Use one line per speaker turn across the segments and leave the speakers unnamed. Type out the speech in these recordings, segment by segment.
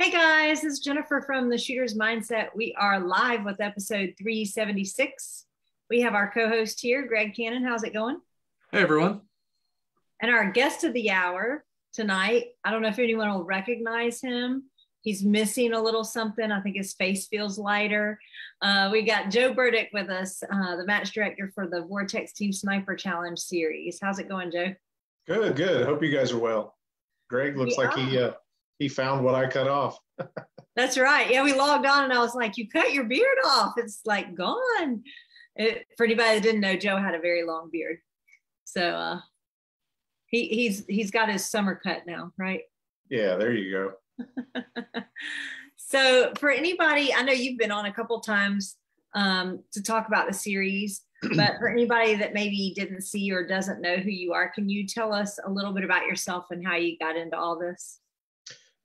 Hey guys, this is Jennifer from the Shooter's Mindset. We are live with episode 376. We have our co host here, Greg Cannon. How's it going?
Hey everyone.
And our guest of the hour tonight, I don't know if anyone will recognize him. He's missing a little something. I think his face feels lighter. Uh, we got Joe Burdick with us, uh, the match director for the Vortex Team Sniper Challenge series. How's it going, Joe?
Good, good. Hope you guys are well. Greg looks we like are. he uh, he found what I cut off.
That's right. Yeah, we logged on and I was like, "You cut your beard off. It's like gone." It, for anybody that didn't know, Joe had a very long beard, so uh, he he's he's got his summer cut now, right?
Yeah, there you
go. so for anybody, I know you've been on a couple times um, to talk about the series, but for anybody that maybe didn't see or doesn't know who you are, can you tell us a little bit about yourself and how you got into all this?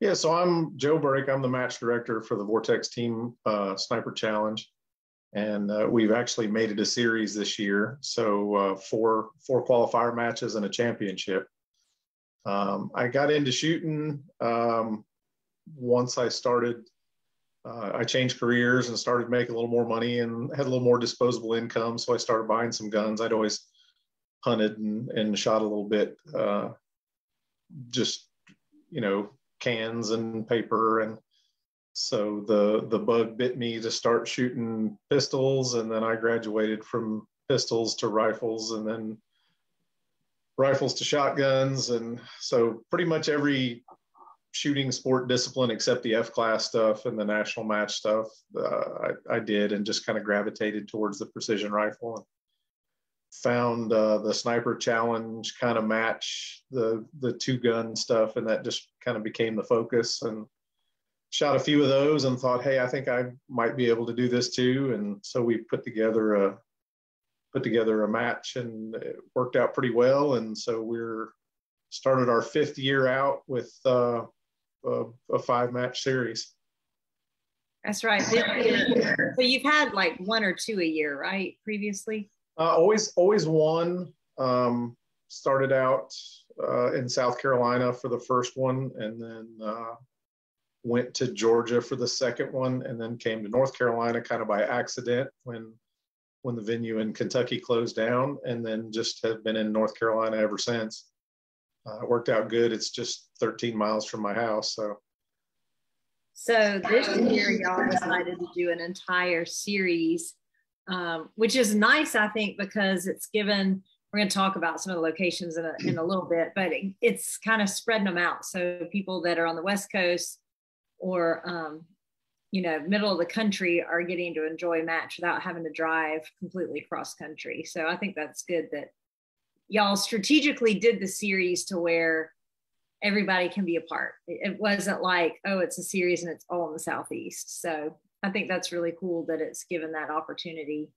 Yeah, so I'm Joe Burdick. I'm the match director for the Vortex Team uh, Sniper Challenge, and uh, we've actually made it a series this year. So uh, four four qualifier matches and a championship. Um, I got into shooting um, once I started. Uh, I changed careers and started making a little more money and had a little more disposable income. So I started buying some guns. I'd always hunted and, and shot a little bit, uh, just you know cans and paper and so the the bug bit me to start shooting pistols and then i graduated from pistols to rifles and then rifles to shotguns and so pretty much every shooting sport discipline except the f class stuff and the national match stuff uh, I, I, did and just kind of gravitated towards the precision rifle found uh, the sniper challenge kind of match the the two gun stuff and that just kind of became the focus and shot a few of those and thought hey i think i might be able to do this too. And so we put together a put together a match and it worked out pretty well and so we're started our fifth year out with uh, a, a five match series.
That's right. So you've had like one or two a year right previously
uh, always, always one. Um, started out uh, in South Carolina for the first one, and then uh, went to Georgia for the second one, and then came to North Carolina kind of by accident when when the venue in Kentucky closed down, and then just have been in North Carolina ever since. Uh, it worked out good. It's just 13 miles from my house, so.
So this year, y'all decided to do an entire series um, which is nice, I think, because it's given. We're going to talk about some of the locations in a, in a little bit, but it, it's kind of spreading them out. So people that are on the West Coast or um, you know middle of the country are getting to enjoy match without having to drive completely cross country. So I think that's good that y'all strategically did the series to where everybody can be a part. It wasn't like, oh, it's a series and it's all in the southeast. So I think that's really cool that it's given that opportunity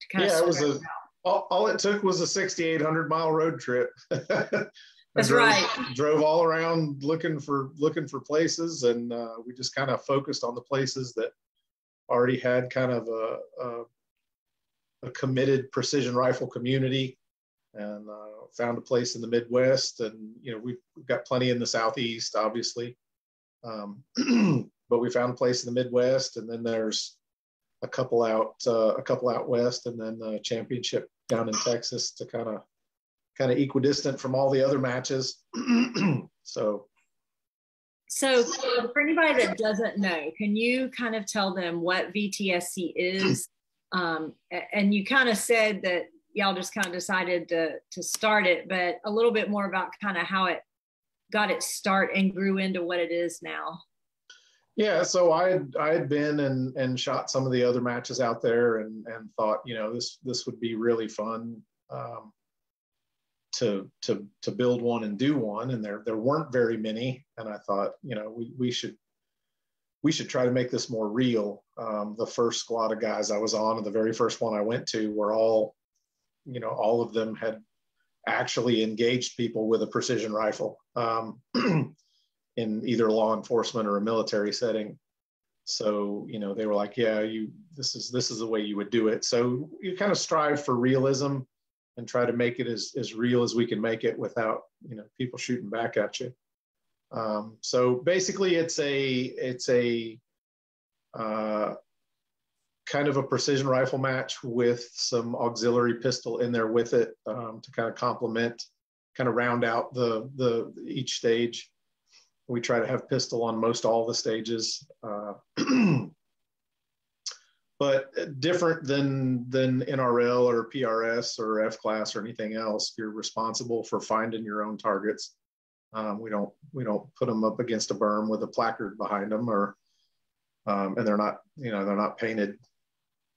to kind yeah, of. Yeah, it was a. All, all, it took was a 6,800 mile road trip.
that's
drove,
right.
Drove all around looking for looking for places, and uh, we just kind of focused on the places that already had kind of a, a, a committed precision rifle community and uh, found a place in the Midwest. And, you know, we've, we've got plenty in the Southeast, obviously. Um, but we found a place in the Midwest, and then there's a couple out uh, a couple out west, and then the championship down in Texas to kind of kind of equidistant from all the other matches. so.
So, for anybody that doesn't know, can you kind of tell them what VTSC is? Um, and you kind of said that y'all just kind of decided to to start it, but a little bit more about kind of how it got its start and grew into what it is now.
Yeah, so I had I had been and and shot some of the other matches out there and and thought you know this this would be really fun um, to to to build one and do one and there there weren't very many and I thought you know we we should we should try to make this more real. Um, the first squad of guys I was on and the very first one I went to were all you know all of them had actually engaged people with a precision rifle. Um, in either law enforcement or a military setting. So, you know, they were like, yeah, you, this is, this is the way you would do it. So you kind of strive for realism and try to make it as, as real as we can make it without, you know, people shooting back at you. Um, so basically, it's a it's a uh, kind of a precision rifle match with some auxiliary pistol in there with it um, to kind of complement, kind of round out the the each stage. We try to have pistol on most all the stages. Uh, but different than than NRL or PRS or F class or anything else. You're responsible for finding your own targets. Um, we don't we don't put them up against a berm with a placard behind them, or um, and they're not you know they're not painted.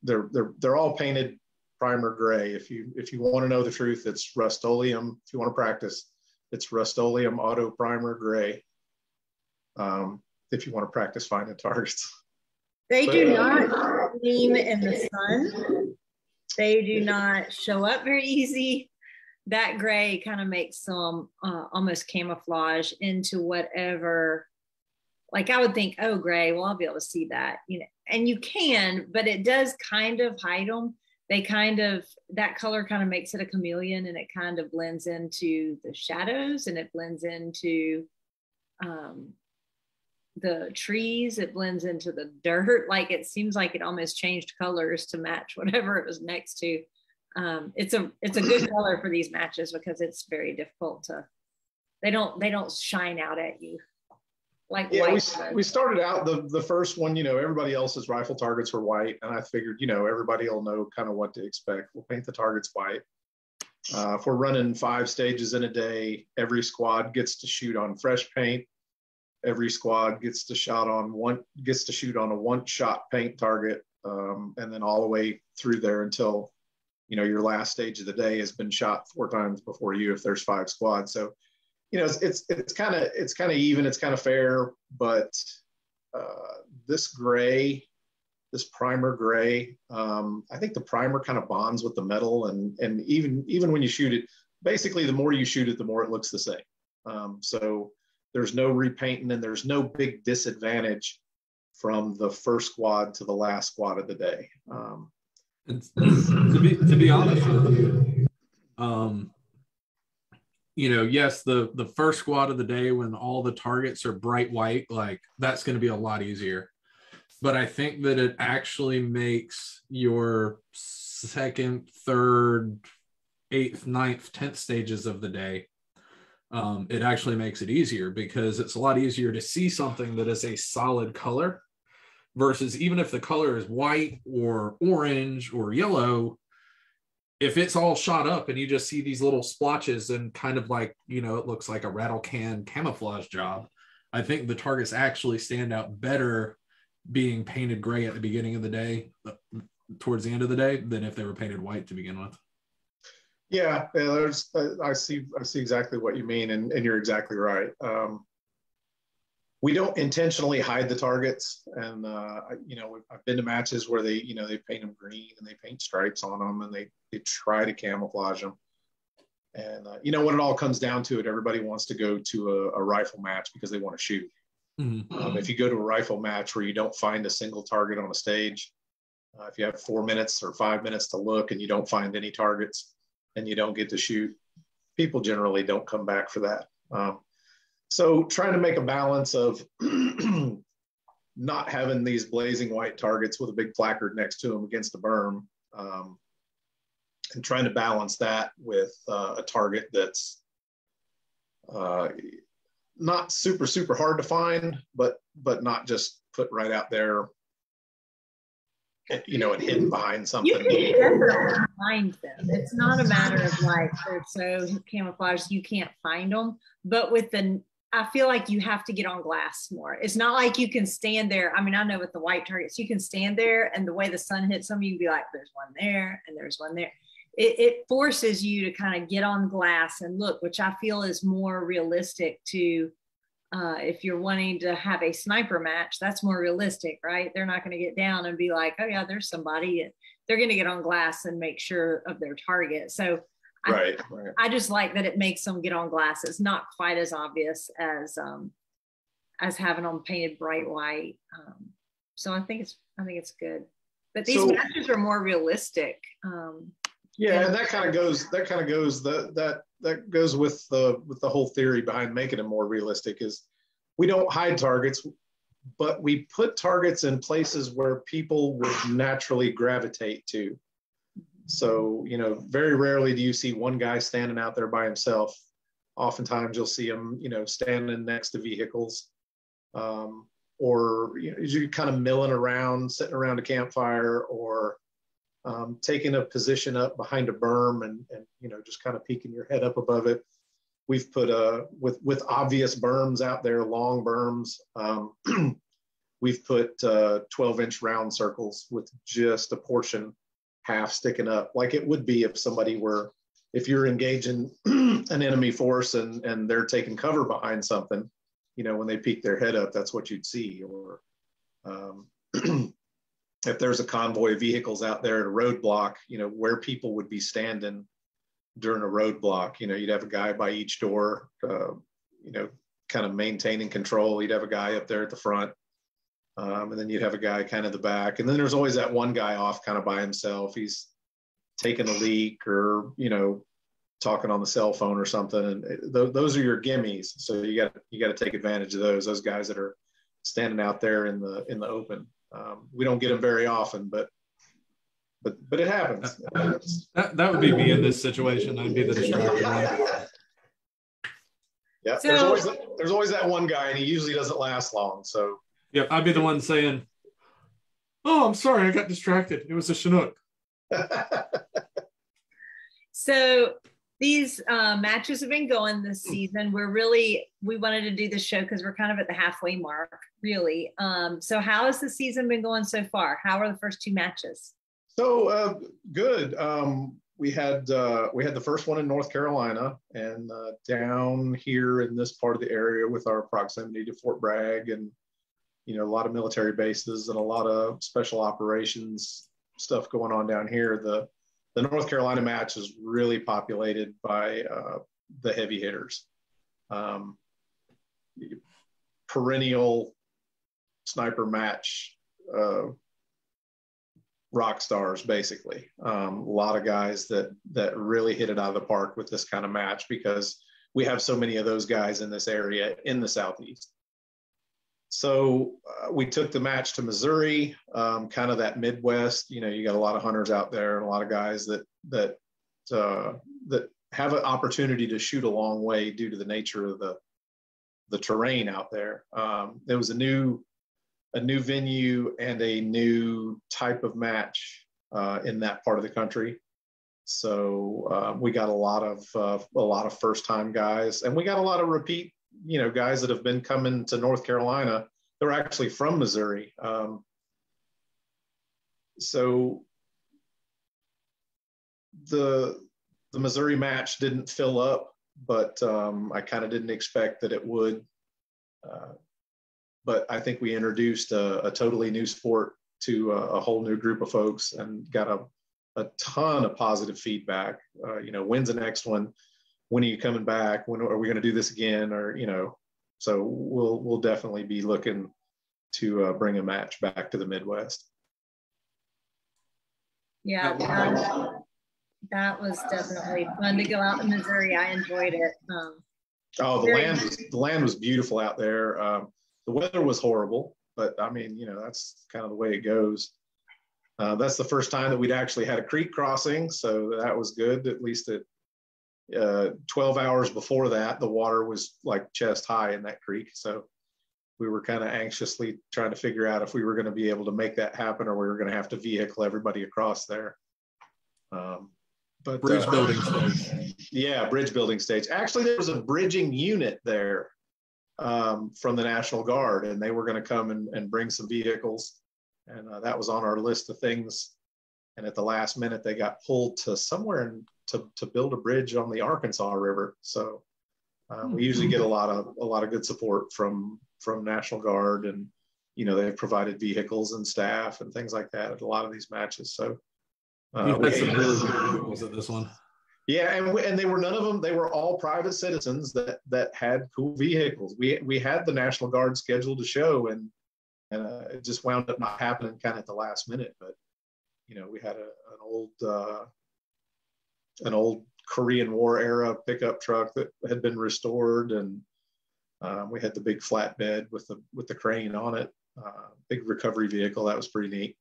They're they're they're all painted primer gray. If you if you want to know the truth, it's Rust-Oleum. If you want to practice, it's Rust-Oleum Auto Primer Gray. Um, if you want to practice finding targets.
They but, do not gleam in the sun. They do not show up very easy. That gray kind of makes them uh, almost camouflage into whatever. Like I would think, oh, gray. Well, I'll be able to see that, you know, and you can, but it does kind of hide them. They kind of that color kind of makes it a chameleon, and it kind of blends into the shadows, and it blends into um, the trees it blends into the dirt. Like it seems like it almost changed colors to match whatever it was next to. Um, it's a it's a good color for these matches because it's very difficult to they don't they don't shine out at you. Like
yeah we, we started out the the first one you know everybody else's rifle targets were white and i figured you know everybody will know kind of what to expect. We'll paint the targets white. Uh, if we're running five stages in a day every squad gets to shoot on fresh paint every squad gets to shot on one gets to shoot on a one shot paint target um, and then all the way through there until you know your last stage of the day has been shot four times before you if there's five squads. So you know it's it's, kind of it's kind of even it's kind of fair but uh, this gray this primer gray um, i think the primer kind of bonds with the metal and and even even when you shoot it basically the more you shoot it the more it looks the same. Um, so there's no repainting and there's no big disadvantage from the first squad to the last squad of the day. Um,
to be to be honest with you, um, you know, yes, the the first squad of the day when all the targets are bright white, like that's going to be a lot easier. But I think that it actually makes your second, third, eighth, ninth, tenth stages of the day um, it actually makes it easier because it's a lot easier to see something that is a solid color versus even if the color is white or orange or yellow if it's all shot up and you just see these little splotches and kind of like you know it looks like a rattle can camouflage job i think the targets actually stand out better being painted gray at the beginning of the day uh, towards the end of the day than if they were painted white to begin with
yeah, yeah there's uh, I see I see exactly what you mean, and, and you're exactly right. Um, we don't intentionally hide the targets, and uh, you know I've been to matches where they you know they paint them green and they paint stripes on them, and they they try to camouflage them. And uh, you know when it all comes down to it, everybody wants to go to a, a rifle match because they want to shoot. Mm-hmm. Um, if you go to a rifle match where you don't find a single target on a stage, uh, if you have four minutes or five minutes to look and you don't find any targets, and you don't get to shoot, people generally don't come back for that. Um, so trying to make a balance of not having these blazing white targets with a big placard next to them against a berm, um, and trying to balance that with uh, a target that's uh, not super super hard to find, but but not just put right out there you know, and hidden behind something. You can
definitely find them. It's not a matter of like oh, they're so camouflaged you can't find them. But with the, I feel like you have to get on glass more. It's not like you can stand there. I mean, I know with the white targets, you can stand there and the way the sun hits them, you can be like, there's one there and there's one there. It, it forces you to kind of get on glass and look, which I feel is more realistic to uh, if you're wanting to have a sniper match, that's more realistic, right? They're not going to get down and be like, oh, yeah, there's somebody. They're going to get on glass and make sure of their target. So
right, I, right.
I just like that it makes them get on glass. It's not quite as obvious as um, as having them painted bright white. Um, so I think it's I think it's good. But these so, matches are more realistic. Um,
yeah, and that kind of goes that kind of goes that that that goes with the with the whole theory behind making it more realistic is we don't hide targets, but we put targets in places where people would naturally gravitate to. So, you know, very rarely do you see one guy standing out there by himself. Oftentimes you'll see him, you know, standing next to vehicles. Um, or you know, you're kind of milling around, sitting around a campfire, or um, taking a position up behind a berm and, and you know just kind of peeking your head up above it. We've put uh, with with obvious berms out there, long berms. Um, we've put uh, 12 inch round circles with just a portion half sticking up, like it would be if somebody were if you're engaging an enemy force and and they're taking cover behind something you know, when they peek their head up, that's what you'd see. Or um, if there's a convoy of vehicles out there at a roadblock, you know, where people would be standing during a roadblock, you know, you'd have a guy by each door, uh, you know, kind of maintaining control. You'd have a guy up there at the front. Um, and then you'd have a guy kind of the back. And then there's always that one guy off kind of by himself. He's taking a leak or, you know, talking on the cell phone or something. And th- those are your gimmies. So you got you got to take advantage of those. Those guys that are standing out there in the in the open. Um, we don't get them very often, but but but it happens.
That, that would be me in this situation. I'd be the distracted one.
Yeah, so, there's always there's always that one guy, and he usually doesn't last long. So
yeah, I'd be the one saying, "Oh, I'm sorry, I got distracted. It was a Chinook."
so these uh, matches have been going this season. We're really we wanted to do the show because we're kind of at the halfway mark, really. Um, so how has the season been going so far? How are the first two matches?
So uh, good. Um, we had uh, we had the first one in North Carolina, and uh, down here in this part of the area with our proximity to Fort Bragg, and you know a lot of military bases and a lot of special operations stuff going on down here. The the North Carolina match is really populated by uh, the heavy hitters. Um, perennial sniper match uh, rock stars, basically. Um, a lot of guys that that really hit it out of the park with this kind of match because we have so many of those guys in this area in the southeast. So uh, we took the match to Missouri, um, kind of that Midwest. You know, you got a lot of hunters out there and a lot of guys that that uh, that have an opportunity to shoot a long way due to the nature of the the terrain out there. Um, there was a new a new venue and a new type of match uh, in that part of the country. So uh, we got a lot of uh, a lot of first time guys, and we got a lot of repeat you know guys that have been coming to North Carolina. They're actually from Missouri. Um, so the the Missouri match didn't fill up, but um, I kind of didn't expect that it would. Uh, but I think we introduced a, a totally new sport to a, a, whole new group of folks and got a, a ton of positive feedback. Uh, you know, when's the next one? When are you coming back? When are we going to do this again? Or you know, so we'll we'll definitely be looking to uh, bring a match back to the Midwest.
Yeah, um, that was definitely fun to go out in Missouri. I enjoyed it. Um,
oh, the land was the land was beautiful out there. Um, the weather was horrible, but I mean, you know, that's kind of the way it goes. Uh, that's the first time that we'd actually had a creek crossing, so that was good. At least it uh, 12 hours before that, the water was like chest high in that creek. So we were kind of anxiously trying to figure out if we were going to be able to make that happen or we were going to have to vehicle everybody across there. Um, but
bridge uh, building stage.
Yeah, bridge building stage. Actually, there was a bridging unit there um, from the National Guard, and they were going to come and, and bring some vehicles. And uh, that was on our list of things. And at the last minute, they got pulled to somewhere in to, to build a bridge on the Arkansas River. So uh, we usually get a lot of a lot of good support from from National Guard, and you know they've provided vehicles and staff and things like that at a lot of these matches. So
uh, we, some really vehicles at this one.
Yeah, and we, and they were none of them. They were all private citizens that that had cool vehicles. We we had the National Guard scheduled to show, and and uh, it just wound up not happening kind of at the last minute. But you know, we had a, an old uh, an old Korean War era pickup truck that had been restored, and Um, we had the big flatbed with the with the crane on it, uh, big recovery vehicle. That was pretty neat.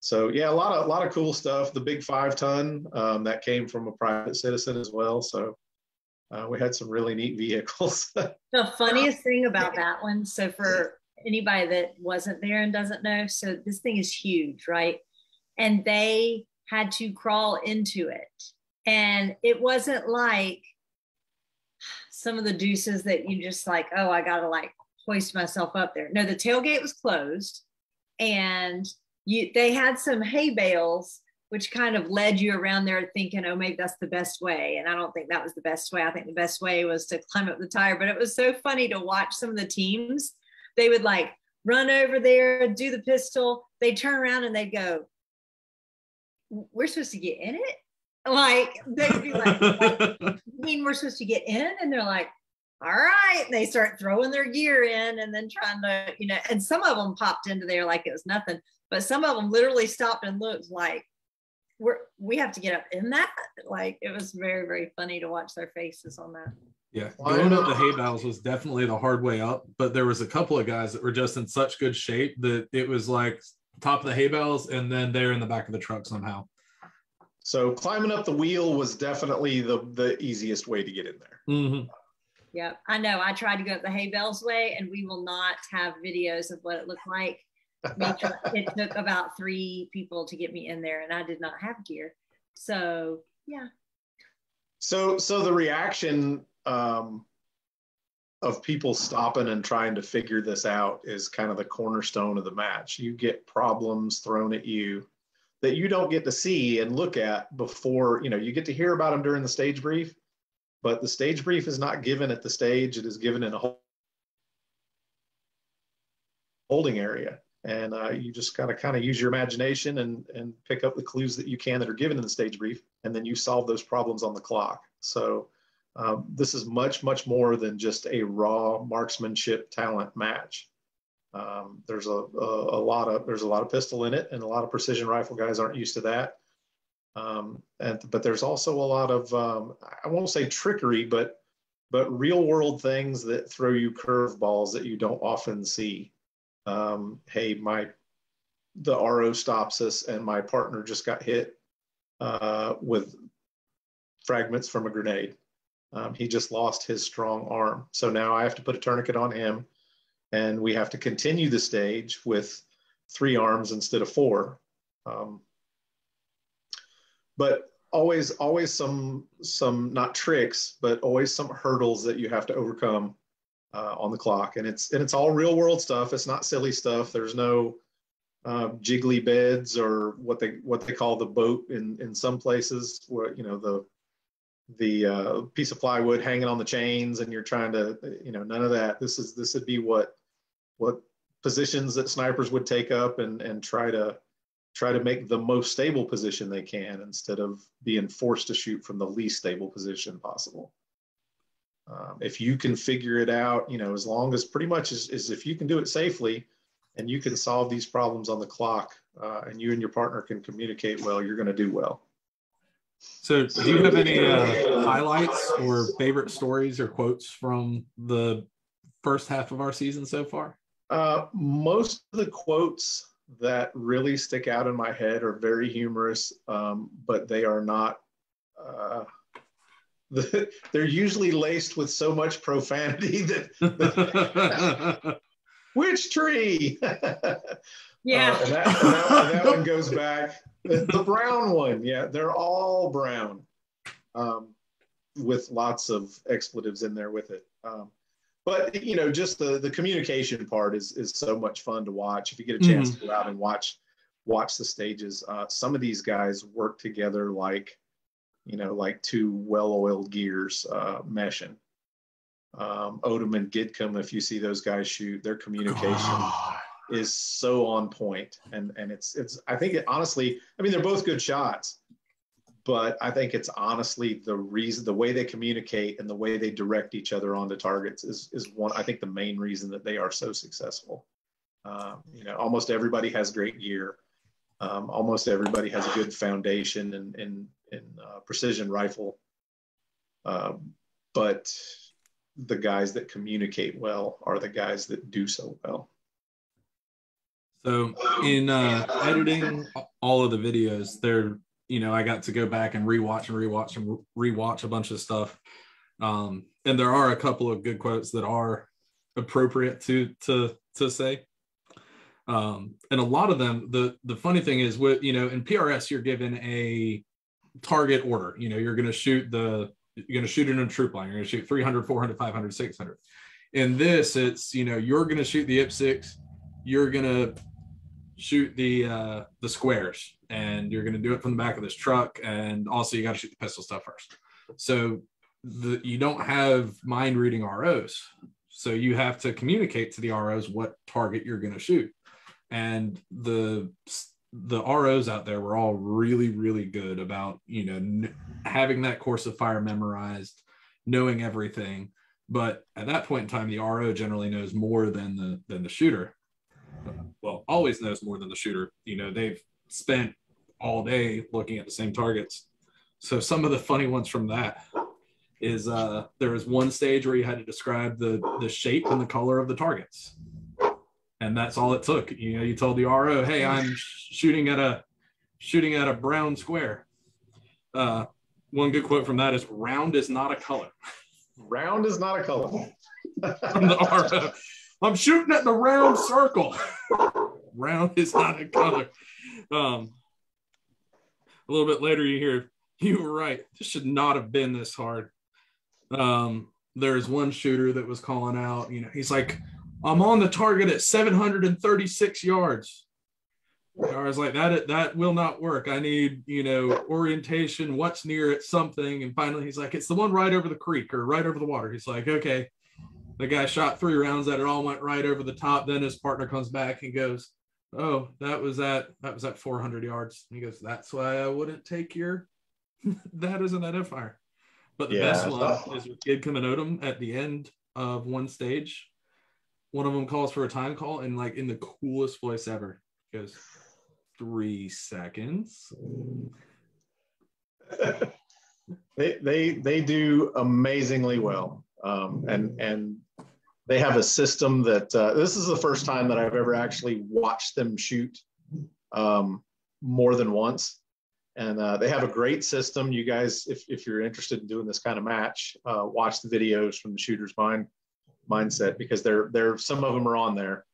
So yeah, a lot of a lot of cool stuff. The big five ton um, that came from a private citizen as well. So uh, we had some really neat vehicles.
the funniest thing about that one, so for anybody that wasn't there and doesn't know, so this thing is huge, right? And they had to crawl into it. And it wasn't like some of the deuces that you just like, oh, I gotta like hoist myself up there. No, the tailgate was closed and you they had some hay bales which kind of led you around there thinking, oh, maybe that's the best way. And I don't think that was the best way. I think the best way was to climb up the tire. But it was so funny to watch some of the teams. They would like run over there, do the pistol. They'd turn around and they'd go, we're supposed to get in it? Like they'd be like, I mean we're supposed to get in? And they're like, all right. And they start throwing their gear in and then trying to, you know, and some of them popped into there like it was nothing, but some of them literally stopped and looked like, we're we have to get up in that. Like it was very very funny to watch their faces on that.
Yeah, going up the hay bales was definitely the hard way up, but there was a couple of guys that were just in such good shape that it was like top of the hay bales and then they're in the back of the truck somehow.
So climbing up the wheel was definitely the the easiest way to get in there.
Mm-hmm.
Yeah, I know. I tried to go up the hay bales way, and we will not have videos of what it looked like it took about three people to get me in there, and I did not have gear. So yeah.
So so the reaction um, of people stopping and trying to figure this out is kind of the cornerstone of the match. You get problems thrown at you that you don't get to see and look at before you know you get to hear about them during the stage brief but the stage brief is not given at the stage it is given in a holding area and uh, you just gotta kind of use your imagination and and pick up the clues that you can that are given in the stage brief, and then you solve those problems on the clock. So um, this is much much more than just a raw marksmanship talent match. Um, there's a, a, a lot of there's a lot of pistol in it, and a lot of precision rifle guys aren't used to that. Um, and but there's also a lot of um, I won't say trickery, but but real world things that throw you curveballs that you don't often see um, hey, my the RO stops us, and my partner just got hit uh, with fragments from a grenade. Um, he just lost his strong arm, so now I have to put a tourniquet on him, and we have to continue the stage with three arms instead of four. Um, but always, always some some not tricks, but always some hurdles that you have to overcome uh, on the clock, and it's and it's all real world stuff. It's not silly stuff. There's no uh, jiggly beds or what they what they call the boat in in some places where you know the the uh, piece of plywood hanging on the chains and you're trying to you know none of that. This is this would be what what positions that snipers would take up and and try to try to make the most stable position they can instead of being forced to shoot from the least stable position possible. Um, if you can figure it out, you know, as long as pretty much is, if you can do it safely and you can solve these problems on the clock uh, and you and your partner can communicate well, you're going to do well.
So, do you have any uh, highlights or favorite stories or quotes from the first half of our season so far?
Uh, most of the quotes that really stick out in my head are very humorous, um, but they are not uh, the, they're usually laced with so much profanity that, that which tree?
Yeah.
Uh, and, that, and, that, and that, one goes back. The, the, brown one yeah they're all brown um, with lots of expletives in there with it. Um, but you know just the the communication part is is so much fun to watch if you get a chance mm-hmm. to go out and watch watch the stages uh, some of these guys work together like you know, like two well-oiled gears uh, meshing. Um, Odom and Gidcombe, if you see those guys shoot, their communication God. is so on point, and and it's it's. I think it honestly, I mean, they're both good shots, but I think it's honestly the reason, the way they communicate and the way they direct each other onto targets is is one. I think the main reason that they are so successful. Um, you know, almost everybody has great gear. Um, almost everybody has a good foundation and and in uh, precision rifle. Uh, but the guys that communicate well are the guys that do so well.
So in uh, editing all of the videos, there, you know, I got to go back and rewatch and rewatch and rewatch a bunch of stuff. Um, and there are a couple of good quotes that are appropriate to to to say. Um, and a lot of them, the the funny thing is, with you know, in PRS, you're given a target order. You know, you're going to shoot the you're going to shoot in a troop line. You're going to shoot 300, 400, 500, 600. In this, it's you know, you're going to shoot the IPSC. You're going to shoot the uh, the squares, and you're going to do it from the back of this truck. And also, you got to shoot the pistol stuff first. So the you don't have mind reading ROs. So you have to communicate to the ROs what target you're going to shoot. And the the ROs out there were all really really good about, you know, n- having that course of fire memorized, knowing everything. But at that point in time the RO generally knows more than the than the shooter. Well, always knows more than the shooter. You know, they've spent all day looking at the same targets. So some of the funny ones from that is uh, there was one stage where you had to describe the the shape and the color of the targets, and that's all it took. You know, you told the RO, "Hey, I'm shooting at a shooting at a brown square." Uh, one good quote from that is, "Round is not a color."
Round is not a color.
from the RO, I'm shooting at the round circle. round is not a color. Um, a little bit later, you hear, "You were right. This should not have been this hard." Um, there's one shooter that was calling out, you know, he's like, I'm on the target at 736 yards. I was like, that that will not work. I need, you know, orientation, what's near it, something. And finally he's like, it's the one right over the creek or right over the water. He's like, okay. The guy shot three rounds that it all went right over the top. Then his partner comes back and goes, Oh, that was at that was at 400 yards. And he goes, That's why I wouldn't take your that as an identifier. But the yeah, best one is with Gid Kaminotum at the end of one stage. One of them calls for a time call and like in the coolest voice ever. goes, three seconds.
they they they do amazingly well. Um, and and they have a system that uh, this is the first time that I've ever actually watched them shoot um, more than once and uh, they have a great system. You guys, if, if you're interested in doing this kind of match, uh, watch the videos from the shooter's mind mindset because there there some of them are on there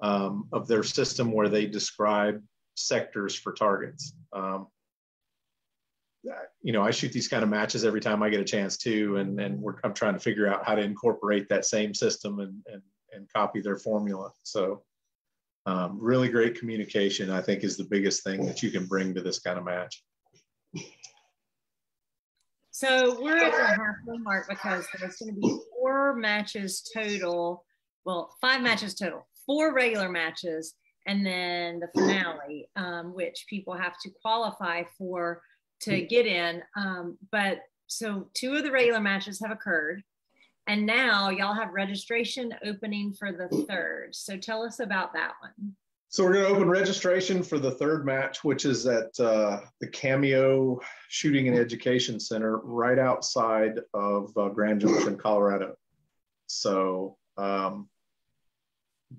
um, of their system where they describe sectors for targets. Um, you know, I shoot these kind of matches every time I get a chance to, and and I'm trying to figure out how to incorporate that same system and and and copy their formula. So um, really great communication, I think, is the biggest thing that you can bring to this kind of match.
So we're at the halfway mark because there's going to be four matches total. Well, five matches total, four regular matches, and then the finale, um, which people have to qualify for to get in. Um, but so two of the regular matches have occurred. And now y'all have registration opening for the third. So tell us about that one.
So we're going to open registration for the third match, which is at uh, the Cameo Shooting and Education Center right outside of uh, Grand Junction, Colorado. So um,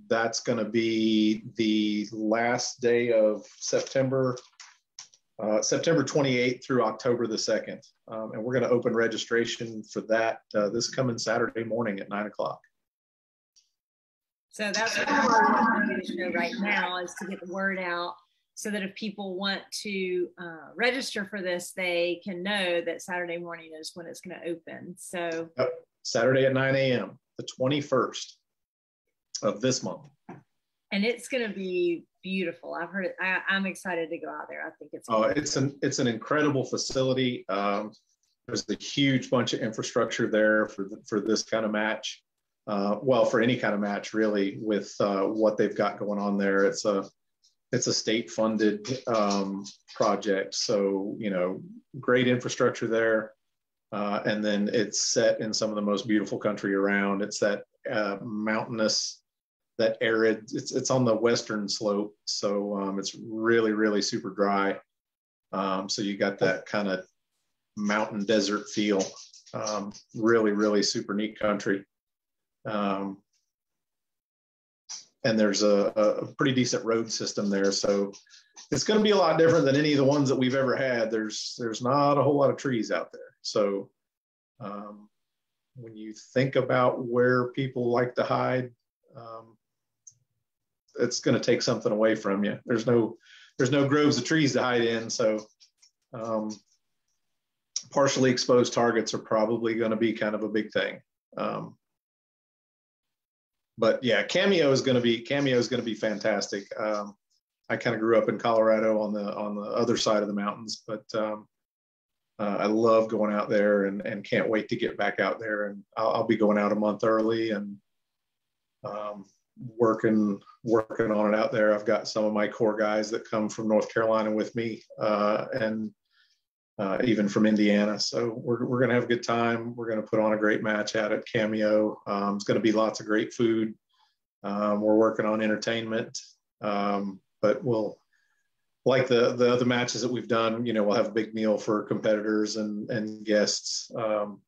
that's going to be the last day of September, uh, September 28th through October the 2nd. Um, and we're going to open registration for that uh, this coming Saturday morning at 9 o'clock.
So that's what I'm going to right now is to get the word out so that if people want to uh, register for this, they can know that Saturday morning is when it's going to open. So
yep. Saturday at 9 a.m., the 21st of this month.
And it's going to be beautiful. I've heard it. I, am excited to go out there. I think it's.
Oh, it's an it's an incredible facility. Um, there's a huge bunch of infrastructure there for the, for this kind of match uh, well, for any kind of match, really, with uh, what they've got going on there. It's a it's a state funded um, project, so you know, great infrastructure there, uh, and then it's set in some of the most beautiful country around. It's that uh, mountainous, that arid. It's it's on the western slope, so um, it's really really super dry. Um, so you got that kind of mountain desert feel. Um, really really super neat country Um, and there's a, a pretty decent road system there. So it's going to be a lot different than any of the ones that we've ever had. There's there's not a whole lot of trees out there. So um, when you think about where people like to hide, um, it's going to take something away from you. There's no there's no groves of trees to hide in. So um, partially exposed targets are probably going to be kind of a big thing. Um, but yeah, cameo is going to be cameo is going to be fantastic. Um, I kind of grew up in Colorado on the on the other side of the mountains, but um, uh, I love going out there and, and can't wait to get back out there. And I'll, I'll be going out a month early and um, working working on it out there. I've got some of my core guys that come from North Carolina with me, uh, and uh, even from Indiana. So we're, we're going to have a good time. We're going to put on a great match out at Cameo. Um, it's going to be lots of great food. Um, we're working on entertainment, um, but we'll like the the other matches that we've done. You know, we'll have a big meal for competitors and and guests um,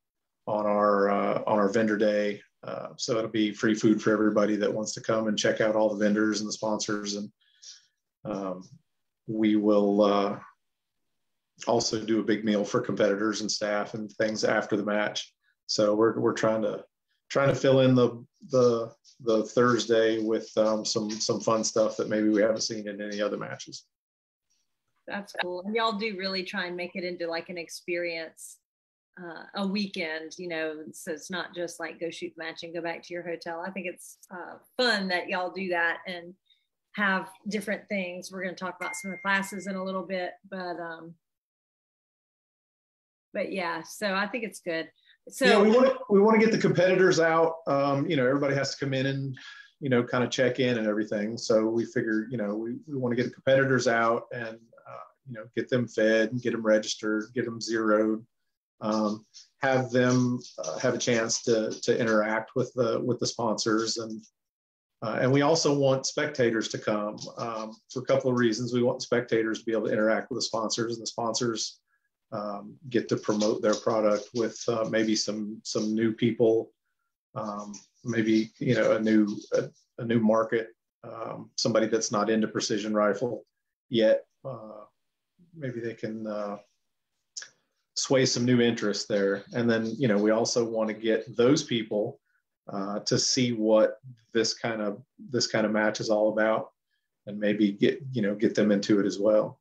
on our uh, on our vendor day. Uh, so it'll be free food for everybody that wants to come and check out all the vendors and the sponsors and um, we will uh, also do a big meal for competitors and staff and things after the match. So we're, we're trying to trying to fill in the the the Thursday with um, some some fun stuff that maybe we haven't seen in any other matches.
That's cool. And y'all do really try and make it into like an experience, uh, a weekend, you know, so it's not just like go shoot the match and go back to your hotel. I think it's uh, fun that y'all do that and have different things. We're going to talk about some of the classes in a little bit, but um, but yeah, so I think it's good. So
yeah, we want to we want to get the competitors out. Um, you know, everybody has to come in and you know kind of check in and everything. So we figure you know we, we want to get the competitors out and uh, you know get them fed and get them registered, get them zeroed, um, have them uh, have a chance to to interact with the with the sponsors and. Uh, and we also want spectators to come um, for a couple of reasons. We want spectators to be able to interact with the sponsors, and the sponsors um, get to promote their product with uh, maybe some some new people, um, maybe you know a new a, a new market, um, somebody that's not into precision rifle yet. Uh, maybe they can uh, sway some new interest there, and then you know we also want to get those people uh, to see what this kind of this kind of match is all about, and maybe get you know get them into it as well.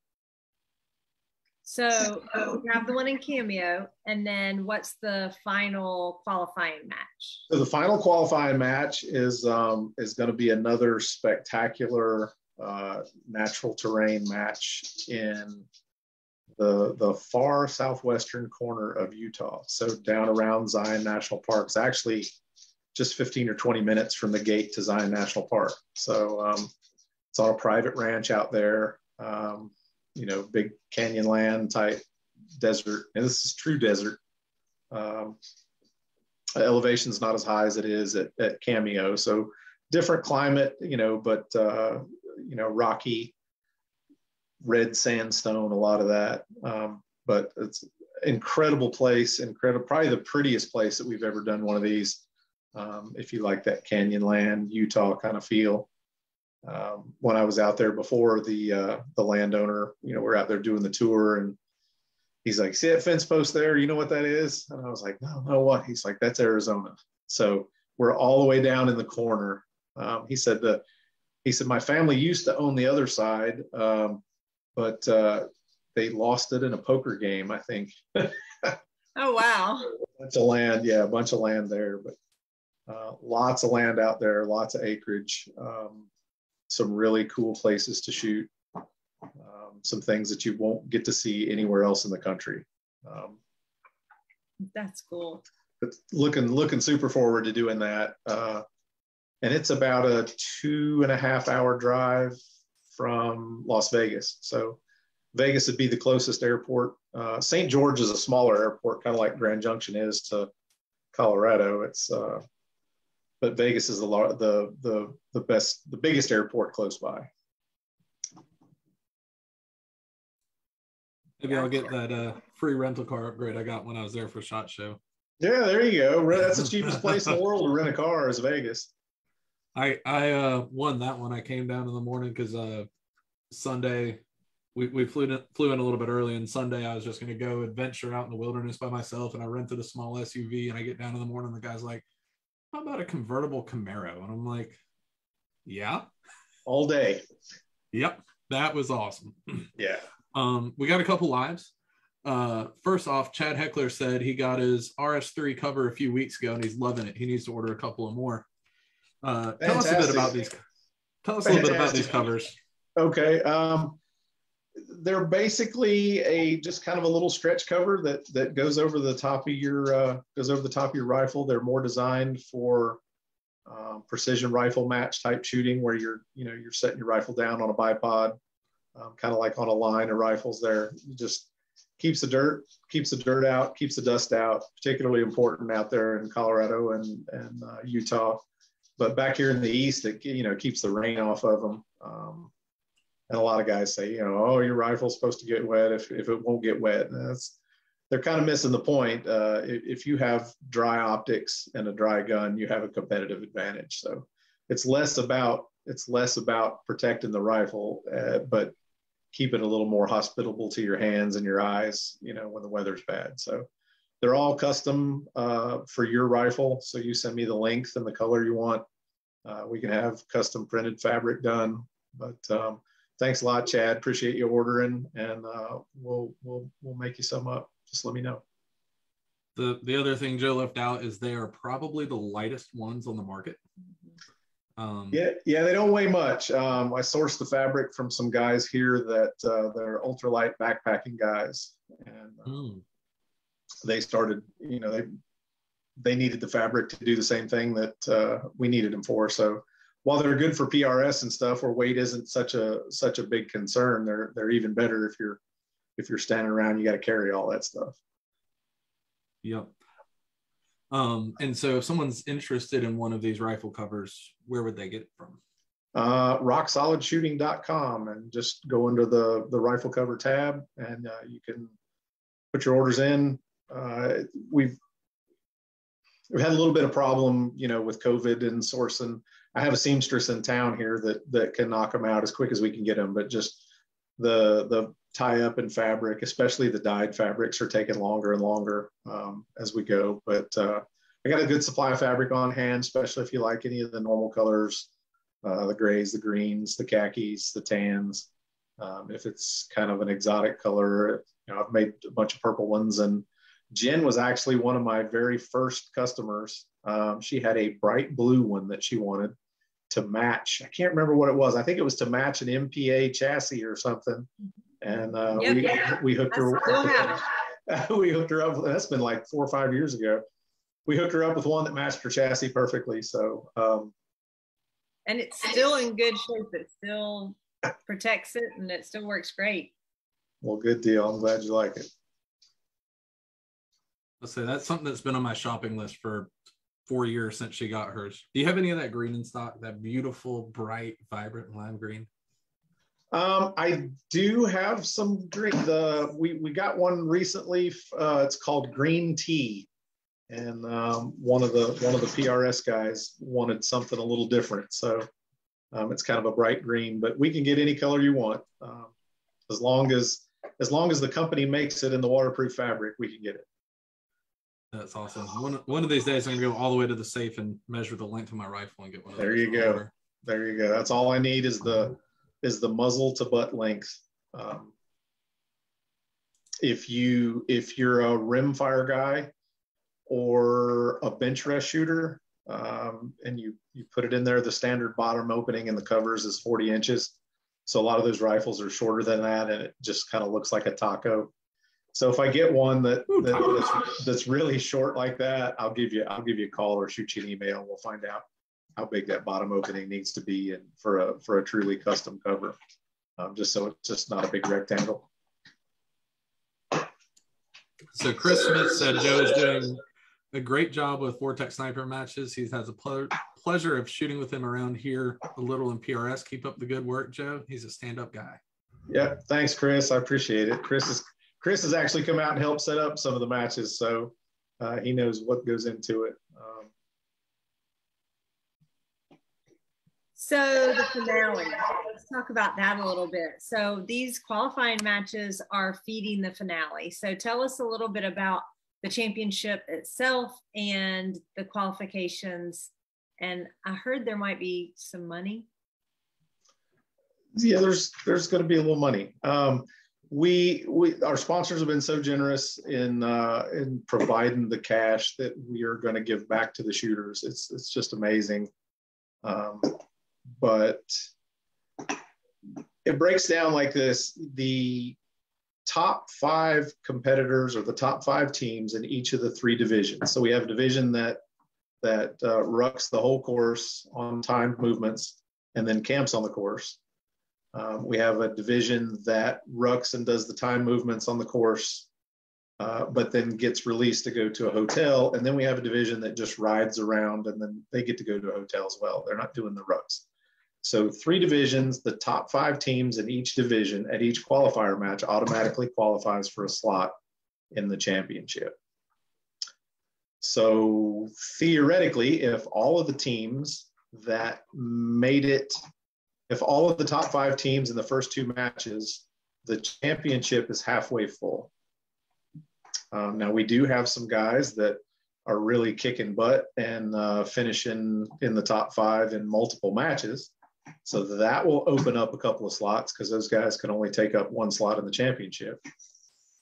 So we have the one in Cameo, and then what's the final qualifying match?
So the final qualifying match is um, is going to be another spectacular uh, natural terrain match in the the far southwestern corner of Utah. So down around Zion National Park. It's actually just 15 or 20 minutes from the gate to Zion National Park. So um, it's on a private ranch out there. Um, you know, big canyon land type desert. And this is true desert. Um, elevation's not as high as it is at, at Cameo. So different climate, you know, but, uh, you know, rocky, red sandstone, a lot of that. Um, but it's incredible place, incredible, probably the prettiest place that we've ever done one of these. Um, if you like that canyon land, Utah kind of feel um, when I was out there before, the uh, the landowner, you know, we're out there doing the tour, and he's like, "See that fence post there? You know what that is?" And I was like, "No, no, what?" He's like, "That's Arizona." So we're all the way down in the corner. Um, he said that he said my family used to own the other side, um, but uh, they lost it in a poker game, I think.
oh wow!
a bunch of land, yeah, a bunch of land there, but uh, lots of land out there, lots of acreage. Um, some really cool places to shoot, um, some things that you won't get to see anywhere else in the country. Um,
That's cool.
But looking looking super forward to doing that. Uh, and it's about a two and a half hour drive from Las Vegas. So Vegas would be the closest airport. Uh, St. George is a smaller airport, kind of like Grand Junction is to Colorado. It's uh, but Vegas is the the the the best the biggest airport close by.
Maybe I'll get that uh, free rental car upgrade I got when I was there for Shot Show.
Yeah, there you go. That's the cheapest place in the world to rent a car is Vegas.
I I uh, won that one. I came down in the morning because uh, Sunday we, we flew in, flew in a little bit early and Sunday I was just going to go adventure out in the wilderness by myself and I rented a small SUV and I get down in the morning the guy's like how about a convertible Camaro? And I'm like yeah.
All day.
Yep. That was awesome.
Yeah.
Um we got a couple lives. Uh first off Chad Heckler said he got his RS3 cover a few weeks ago and he's loving it. He needs to order a couple of more uh tell us a bit about these tell us a little bit about these covers
okay um they're basically a just kind of a little stretch cover that that goes over the top of your uh, goes over the top of your rifle. They're more designed for um, precision rifle match type shooting, where you're you know you're setting your rifle down on a bipod, um, kind of like on a line of rifles. There, it just keeps the dirt keeps the dirt out, keeps the dust out. Particularly important out there in Colorado and and uh, Utah, but back here in the east, it you know keeps the rain off of them. Um, and a lot of guys say, you know, oh, your rifle's supposed to get wet if, if it won't get wet. And that's, they're kind of missing the point. Uh, if, if, you have dry optics and a dry gun, you have a competitive advantage. So it's less about it's less about protecting the rifle, uh, but keep it a little more hospitable to your hands and your eyes. You know, when the weather's bad. So they're all custom uh, for your rifle. So you send me the length and the color you want. Uh, we can have custom printed fabric done, but um, thanks a lot, Chad. Appreciate you ordering, and uh, we'll we'll we'll make you some up. Just let me know.
The the other thing Joe left out is they are probably the lightest ones on the market.
Um, yeah, yeah, they don't weigh much. Um, I sourced the fabric from some guys here that uh, they're ultralight backpacking guys, and uh, mm. They started. You know, they they needed the fabric to do the same thing that uh, we needed them for. So while they're good for PRS and stuff, where weight isn't such a such a big concern, they're they're even better if you're if you're standing around, you got to carry all that stuff.
Yep. Um, and so if someone's interested in one of these rifle covers, where would they get it from?
Uh, rocksolidshooting.com and just go under the, the rifle cover tab and uh, you can put your orders in. Uh, we've, we've had a little bit of problem, you know, with COVID and sourcing I have a seamstress in town here that that can knock them out as quick as we can get them, but just the the tie up in fabric, especially the dyed fabrics, are taking longer and longer um, as we go. But uh, I got a good supply of fabric on hand, especially if you like any of the normal colors, uh, the grays, the greens, the khakis, the tans. Um, if it's kind of an exotic color, you know, I've made a bunch of purple ones and Jen was actually one of my very first customers. Um, she had a bright blue one that she wanted to match. I can't remember what it was. I think it was to match an MPA chassis or something. And uh, yep, we, yeah. we hooked her. up. we hooked her up. That's been like four or five years ago. We hooked her up with one that matched her chassis perfectly. So. Um,
and it's still in good shape. It still protects it, and it still works great.
Well, good deal. I'm glad you like it.
Let's say that's something that's been on my shopping list for four years since she got hers. Do you have any of that green in stock? That beautiful, bright, vibrant lime green?
Um, I do have some green. The we we got one recently. Uh, it's called Green Tea, and um, one of the one of the PRS guys wanted something a little different. So um, it's kind of a bright green, but we can get any color you want, um, as long as as long as the company makes it in the waterproof fabric. We can get it.
That's awesome. One one of these days, I'm gonna go all the way to the safe and measure the length of my rifle and get one.
there you go. Order. There you go. That's all I need is the is the muzzle to butt length. Um, if you if you're a rim fire guy or a bench rest shooter, um, and you you put it in there, the standard bottom opening in the covers is 40 inches. So a lot of those rifles are shorter than that, and it just kind of looks like a taco. So if I get one that, that that's, that's, really short like that, I'll give you I'll give you a call or shoot you an email. We'll find out how big that bottom opening needs to be and for a for a truly custom cover, um, just so it's just not a big rectangle.
So Chris Smith said Joe is doing a great job with Vortex sniper matches. He has a ple- pleasure of shooting with him around here a little in PRS. Keep up the good work, Joe. He's a stand-up guy.
Yeah, thanks, Chris. I appreciate it. Chris is Chris has actually come out and helped set up some of the matches. So Uh, he knows what goes into it. Um,
so the finale, let's talk about that a little bit. So these qualifying matches are feeding the finale. So tell us a little bit about the championship itself and the qualifications. And I heard there might be some money.
Yeah, there's there's going to be a little money. Um, we we our sponsors have been so generous in uh, in providing the cash that we are going to give back to the shooters. It's it's just amazing. Um, but it breaks down like this: the top five competitors or the top five teams in each of the three divisions. So we have a division that that uh, rucks the whole course on timed movements and then camps on the course. Um, we have a division that rucks and does the time movements on the course, uh, but then gets released to go to a hotel. And then we have a division that just rides around and then they get to go to a hotel as well. They're not doing the rucks. So three divisions, the top five teams in each division at each qualifier match automatically qualifies for a slot in the championship. So theoretically, if all of the teams that made it if all of the top five teams in the first two matches, the championship is halfway full. Um, now we do have some guys that are really kicking butt and uh, finishing in the top five in multiple matches. So that will open up a couple of slots because those guys can only take up one slot in the championship.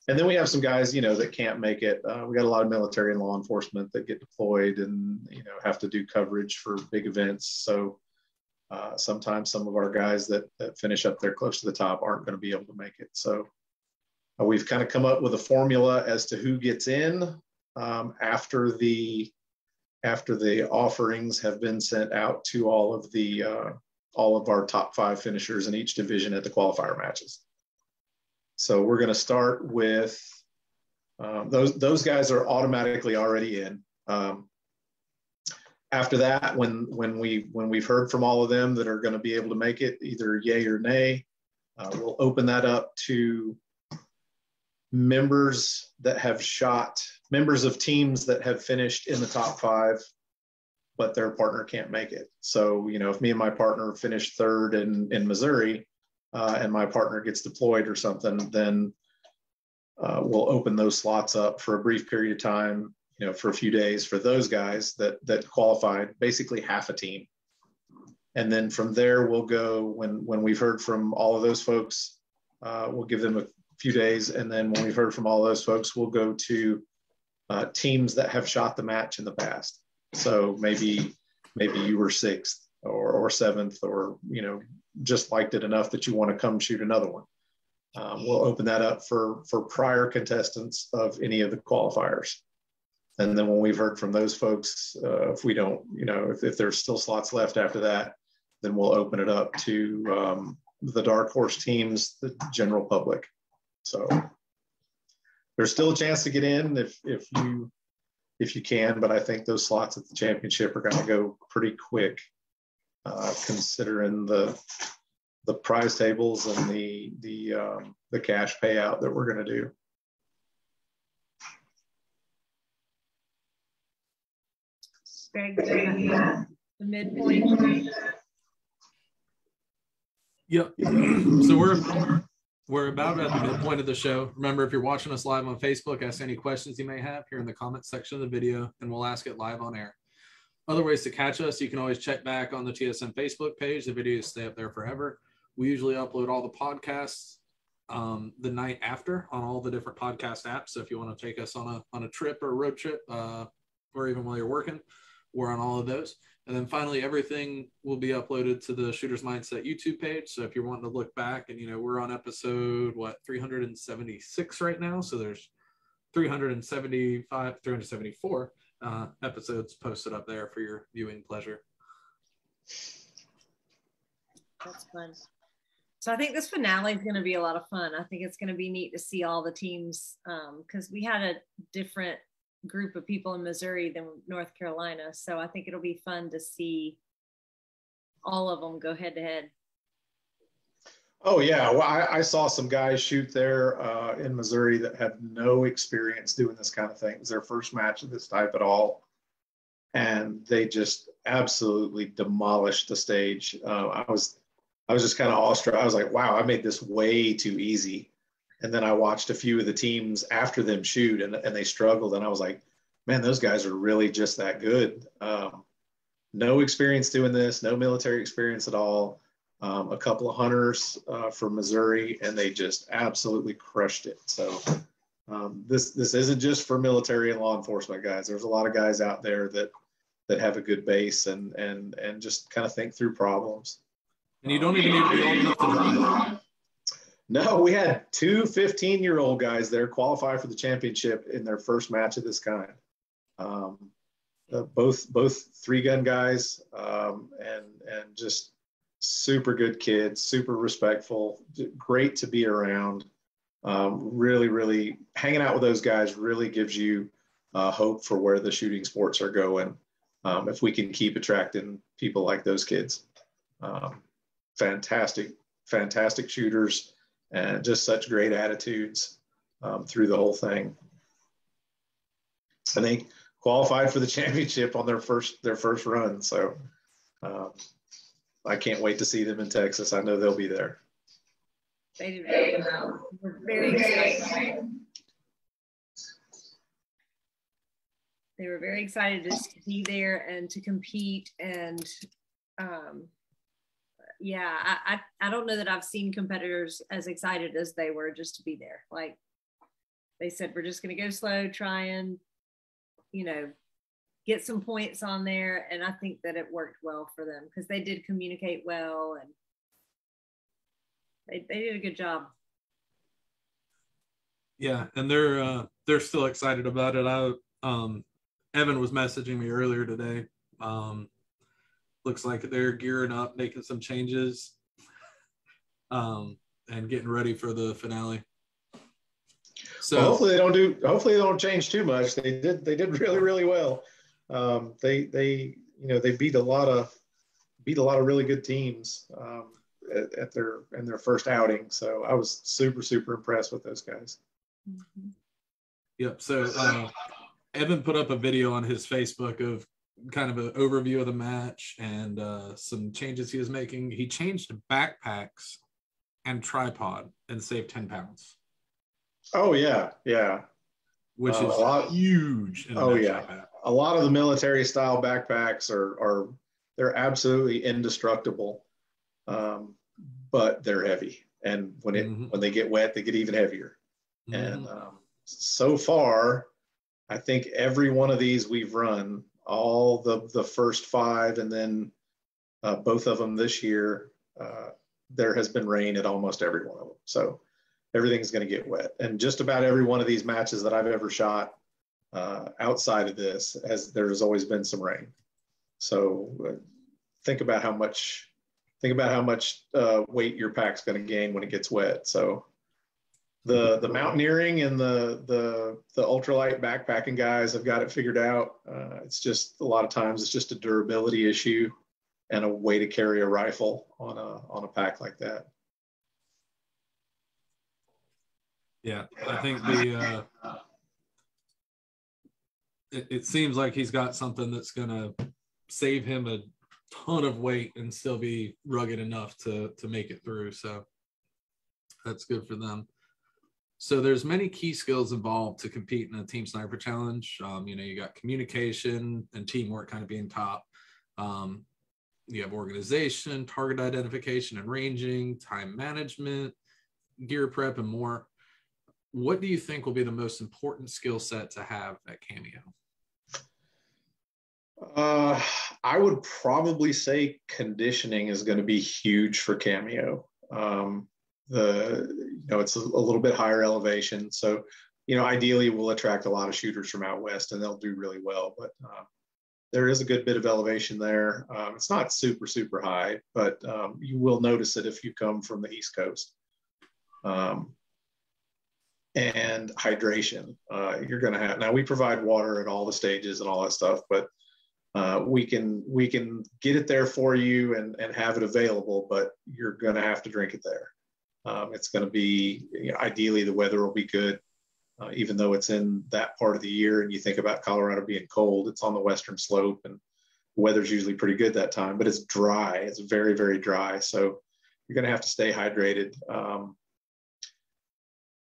And then we have some guys, you know, that can't make it. Uh, we got a lot of military and law enforcement that get deployed and you know have to do coverage for big events. So uh, sometimes some of our guys that, that finish up there close to the top aren't going to be able to make it. So uh, we've kind of come up with a formula as to who gets in um, after the after the offerings have been sent out to all of the uh, all of our top five finishers in each division at the qualifier matches. So we're going to start with um, those those guys are automatically already in. Um, after that, when when we when we've heard from all of them that are going to be able to make it, either yay or nay, uh, we'll open that up to members that have shot members of teams that have finished in the top five, but their partner can't make it. So you know, if me and my partner finish third in in Missouri, uh, and my partner gets deployed or something, then uh, we'll open those slots up for a brief period of time you know, for a few days for those guys that that qualified, basically half a team. And then from there, we'll go when when we've heard from all of those folks, uh, we'll give them a few days, and then when we've heard from all those folks, we'll go to uh, teams that have shot the match in the past. So maybe maybe you were sixth or, or seventh, or you know just liked it enough that you want to come shoot another one. Um, we'll open that up for for prior contestants of any of the qualifiers. And then when we've heard from those folks, uh, if we don't, you know, if, if there's still slots left after that, then we'll open it up to um, the dark horse teams, the general public. So there's still a chance to get in if if you if you can, but I think those slots at the championship are going to go pretty quick, uh, considering the the prize tables and the the um, the cash payout that we're going to do.
Greg, the midpoint.
Yep. so we're we're about at the midpoint of the show. Remember, if you're watching us live on Facebook, ask any questions you may have here in the comment section of the video, and we'll ask it live on air. Other ways to catch us, you can always check back on the TSM Facebook page. The videos stay up there forever. We usually upload all the podcasts um, the night after on all the different podcast apps. So if you want to take us on a on a trip or a road trip, uh, or even while you're working, we're on all of those. And then finally, everything will be uploaded to the Shooters Mindset YouTube page. So if you're wanting to look back, and you know, we're on episode what 376 right now. So there's 375, 374 uh, episodes posted up there for your viewing pleasure.
That's fun. So I think this finale is going to be a lot of fun. I think it's going to be neat to see all the teams because um, we had a different group of people in Missouri than North Carolina. So I think it'll be fun to see all of them go head to head.
Oh yeah, well I, I saw some guys shoot there uh, in Missouri that had no experience doing this kind of thing. It was their first match of this type at all, and they just absolutely demolished the stage. Uh, I was I was just kind of awestruck. I was like, wow, I made this way too easy. And then I watched a few of the teams after them shoot, and and they struggled, and I was like, man, those guys are really just that good. Um, no experience doing this, no military experience at all um, a couple of hunters uh, from Missouri, and they just absolutely crushed it. So um, this this isn't just for military and law enforcement guys. There's a lot of guys out there that that have a good base and and and just kind of think through problems.
And you don't even need to be old enough to drive.
No, we had two 15 year old guys there qualify for the championship in their first match of this kind. Um, uh, both both three gun guys um, and and just super good kids, super respectful, great to be around. Um, really, really hanging out with those guys really gives you uh, hope for where the shooting sports are going. Um, if we can keep attracting people like those kids, um, fantastic, fantastic shooters, and just such great attitudes um, through the whole thing. And they qualified for the championship on their first their first run. So um, I can't wait to see them in Texas. I know they'll be there.
They did very well. We're very excited. They were very excited to be there and to compete. And um, yeah, I, I, I don't know that I've seen competitors as excited as they were just to be there. Like they said, we're just going to go slow, try and, you know, get some points on there. And I think that it worked well for them because they did communicate well and they, they did a good job.
Yeah, and they're uh, they're still excited about it. I um, Evan was messaging me earlier today. Um, looks like they're gearing up, making some changes, um, and getting ready for the finale.
So well, hopefully they don't do. Hopefully they don't change too much. They did. They did really really well um, they they you know they beat a lot of beat a lot of really good teams um, at, at, their in their first outing. So I was super super impressed with those guys.
Mm-hmm. Yep. So uh, Evan put up a video on his Facebook of kind of an overview of the match and uh, some changes he was making. He changed backpacks and tripod and saved ten pounds.
Oh yeah, yeah.
Which uh, is lot, huge.
oh yeah. Backpack a lot of the military style backpacks are are they're absolutely indestructible, um, but they're heavy, and when it mm-hmm. when they get wet, they get even heavier. Mm-hmm. And um, so far, I think every one of these we've run, all the the first five, and then uh, both of them this year. Uh, there has been rain at almost every one of them, so everything's going to get wet. And just about every one of these matches that I've ever shot, uh, outside of this, as there has always been some rain. So uh, think about how much think about how much uh, weight your pack's going to gain when it gets wet. So the the mountaineering and the the the ultralight backpacking guys have got it figured out. Uh, it's just a lot of times it's just a durability issue and a way to carry a rifle on a on a pack like that.
Yeah, I think the uh, it, it seems like he's got something that's going to save him a ton of weight and still be rugged enough to to make it through. So that's good for them. So there's many key skills involved to compete in a team sniper challenge. Um, you know, you got communication and teamwork kind of being top. Um, you have organization, target identification and ranging, time management, gear prep, and more. What do you think will be the most important skill set to have at Cameo?
Uh, I would probably say conditioning is going to be huge for Cameo. Um, the you know it's a, little bit higher elevation, so you know ideally we'll attract a lot of shooters from out west, and they'll do really well. But uh, there is a good bit of elevation there. Um, it's not super super high, but um, you will notice it if you come from the east coast. Um, and hydration. Uh, you're going to have now. We provide water at all the stages and all that stuff, but uh, we can we can get it there for you and and have it available, but you're going to have to drink it there. Um, it's going to be you know, ideally the weather will be good, uh, even though it's in that part of the year. And you think about Colorado being cold, it's on the western slope, and the weather's usually pretty good that time. But it's dry. It's very very dry. So you're going to have to stay hydrated. Um,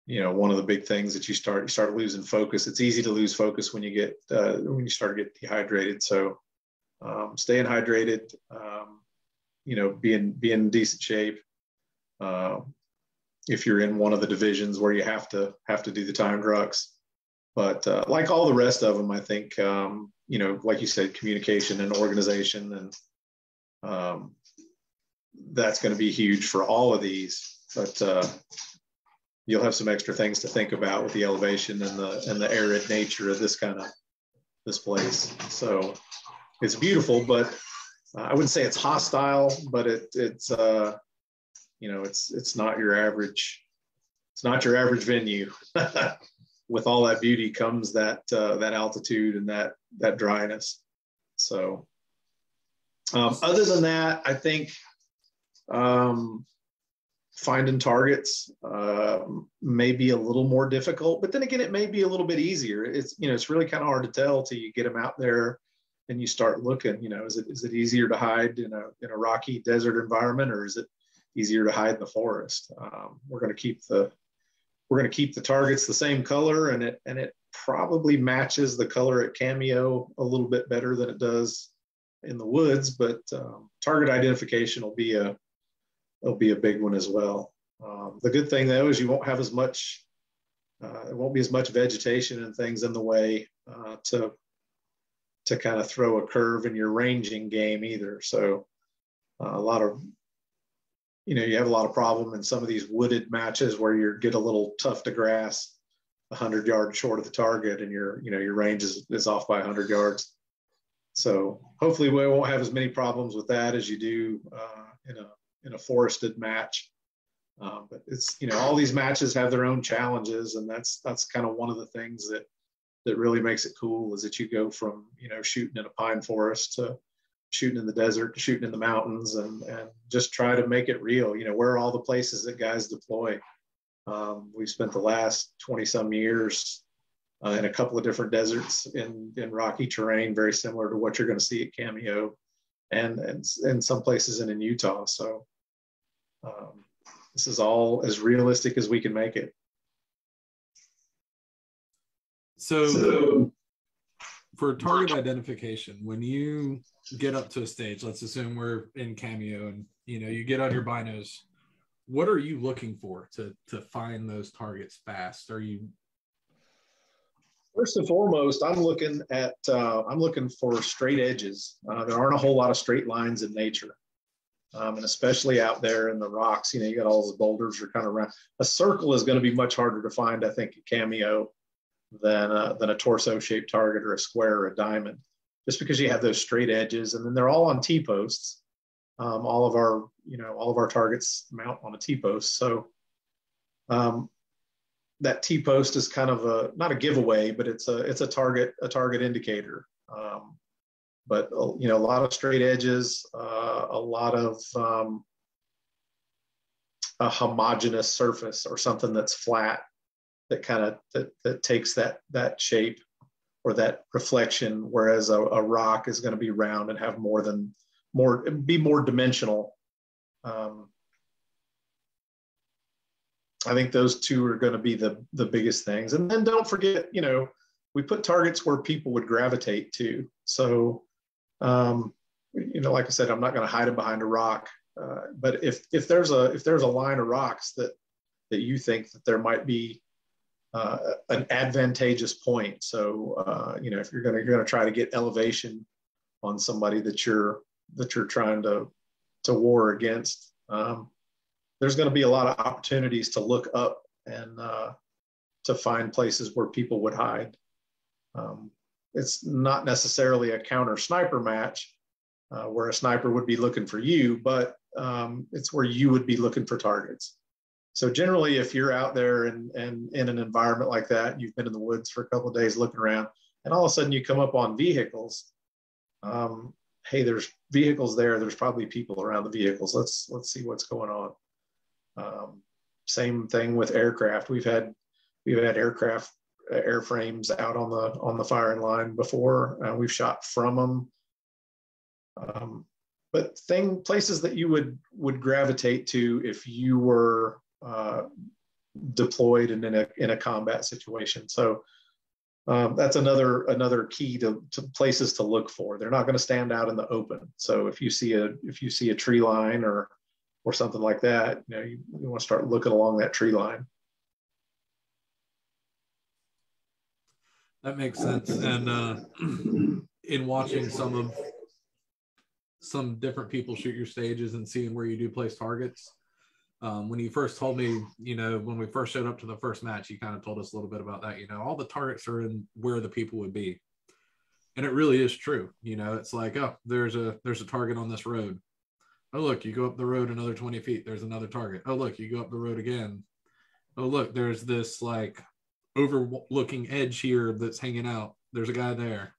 you know, one of the big things that you start you start losing focus. It's easy to lose focus when you get uh, when you start to get dehydrated. So um, staying hydrated, um, you know, being being in decent shape. Uh, if you're in one of the divisions where you have to have to do the time rucks, but uh, like all the rest of them, I think um, you know, like you said, communication and organization, and um, that's going to be huge for all of these. But uh, you'll have some extra things to think about with the elevation and the and the arid nature of this kind of this place. So it's beautiful, but uh, I wouldn't say it's hostile, but it it's uh, you know it's it's not your average it's not your average venue. With all that beauty comes that uh, that altitude and that that dryness. So um, other than that, I think um, finding targets uh, may be a little more difficult, but then again, it may be a little bit easier. It's you know it's really kind of hard to tell till you get them out there and you start looking, you know, is it is it easier to hide in a in a rocky desert environment or is it easier to hide in the forest? Um, we're going to keep the we're going to keep the targets the same color and it and it probably matches the color at cameo a little bit better than it does in the woods but um, target identification will be a will be a big one as well um, the good thing though is you won't have as much uh, it won't be as much vegetation and things in the way uh, to to kind of throw a curve in your ranging game either. So uh, a lot of, you know, you have a lot of problem in some of these wooded matches where you get a little tough to grass, 100 yards short of the target, and your, you know, your range is, is off by 100 yards. So hopefully we won't have as many problems with that as you do uh, in a in a forested match. Uh, but it's you know all these matches have their own challenges, and that's that's kind of one of the things that that really makes it cool is that you go from you know shooting in a pine forest to shooting in the desert shooting in the mountains and and just try to make it real. You know where are all the places that guys deploy? Um, we've spent the last 20 some years uh, in a couple of different deserts in in rocky terrain very similar to what you're going to see at cameo and and in some places in, in utah. So um, this is all as realistic as we can make it.
So, so for target identification, when you get up to a stage, let's assume we're in Cameo and you know you get on your binos, what are you looking for to to find those targets fast? Are you
First and foremost, I'm looking at uh, I'm looking for straight edges. Uh, there aren't a whole lot of straight lines in nature, um, and especially out there in the rocks. You know, you got all those boulders are kind of around. A circle is going to be much harder to find, I think, at Cameo than a, than a torso shaped target or a square or a diamond, just because you have those straight edges, and then they're all on T posts. Um, all of our you know all of our targets mount on a T post, so um, that T post is kind of a not a giveaway, but it's a it's a target a target indicator. Um, but uh, you know a lot of straight edges, uh, a lot of um, a homogeneous surface or something that's flat that kind of that, that takes that that shape or that reflection whereas a, a rock is going to be round and have more than more be more dimensional. Um, i think those two are going to be the the biggest things. And then don't forget you know we put targets where people would gravitate to. So um, you know like i said i'm not going to hide them behind a rock uh, but if if there's a if there's a line of rocks that that you think that there might be uh, an advantageous point. So uh, you know, if you're gonna you're gonna try to get elevation on somebody that you're that you're trying to to war against, um, there's going to be a lot of opportunities to look up and uh, to find places where people would hide. Um, it's not necessarily a counter sniper match uh, where a sniper would be looking for you, but um, it's where you would be looking for targets. So generally, if you're out there and, and in an environment like that, you've been in the woods for a couple of days looking around, and all of a sudden you come up on vehicles. Um, hey, there's vehicles there. There's probably people around the vehicles. Let's let's see what's going on. Um, same thing with aircraft. We've had we've had aircraft uh, airframes out on the on the firing line before. Uh, we've shot from them. Um, but thing places that you would would gravitate to if you were uh, deployed and in a in a combat situation. So um, that's another another key to, to places to look for. They're not going to stand out in the open. So if you see a if you see a tree line or or something like that, you know you, you want to start looking along that tree line.
That makes sense. And uh, in watching some of some different people shoot your stages and seeing where you do place targets, um, when you first told me, you know, when we first showed up to the first match, you kind of told us a little bit about that. You know, all the targets are in where the people would be, and it really is true. You know, it's like, oh, there's a there's a target on this road. Oh, look, you go up the road another 20 feet. There's another target. Oh, look, you go up the road again. Oh, look, there's this like overlooking edge here that's hanging out. There's a guy there.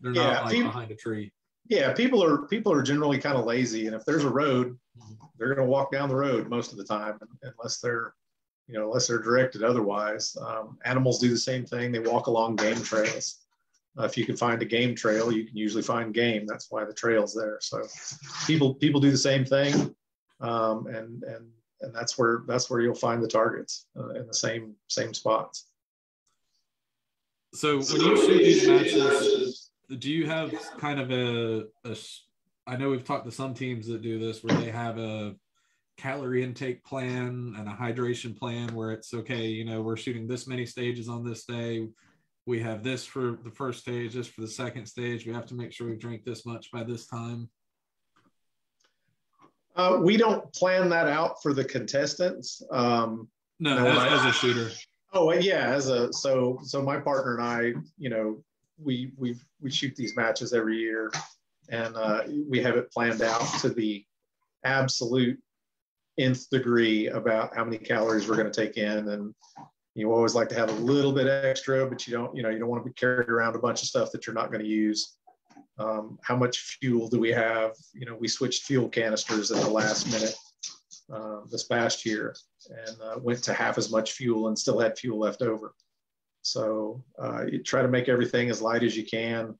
They're yeah, not like people, behind a tree.
Yeah, people are people are generally kind of lazy, and if there's a road, they're going to walk down the road most of the time, unless they're, you know, unless they're directed otherwise. Um, animals do the same thing. They walk along game trails. Uh, if you can find a game trail, you can usually find game. That's why the trail's there. So people people do the same thing, um, and and and that's where that's where you'll find the targets uh, in the same same spots.
So when you shoot these matches, do you have kind of a, a I know we've talked to some teams that do this where they have a calorie intake plan and a hydration plan where it's okay, you know, we're shooting this many stages on this day. We have this for the first stage, this for the second stage. We have to make sure we drink this much by this time.
Uh, we don't plan that out for the contestants. Um,
no, as, I, as, a shooter.
Oh yeah, as a so so my partner and I, you know, we we we shoot these matches every year, and uh, we have it planned out to the absolute nth degree about how many calories we're going to take in, and you always like to have a little bit extra, but you don't, you know, you don't want to be carrying around a bunch of stuff that you're not going to use. Um, how much fuel do we have? You know, we switched fuel canisters at the last minute uh, this past year and uh, went to half as much fuel and still had fuel left over. So uh, you try to make everything as light as you can.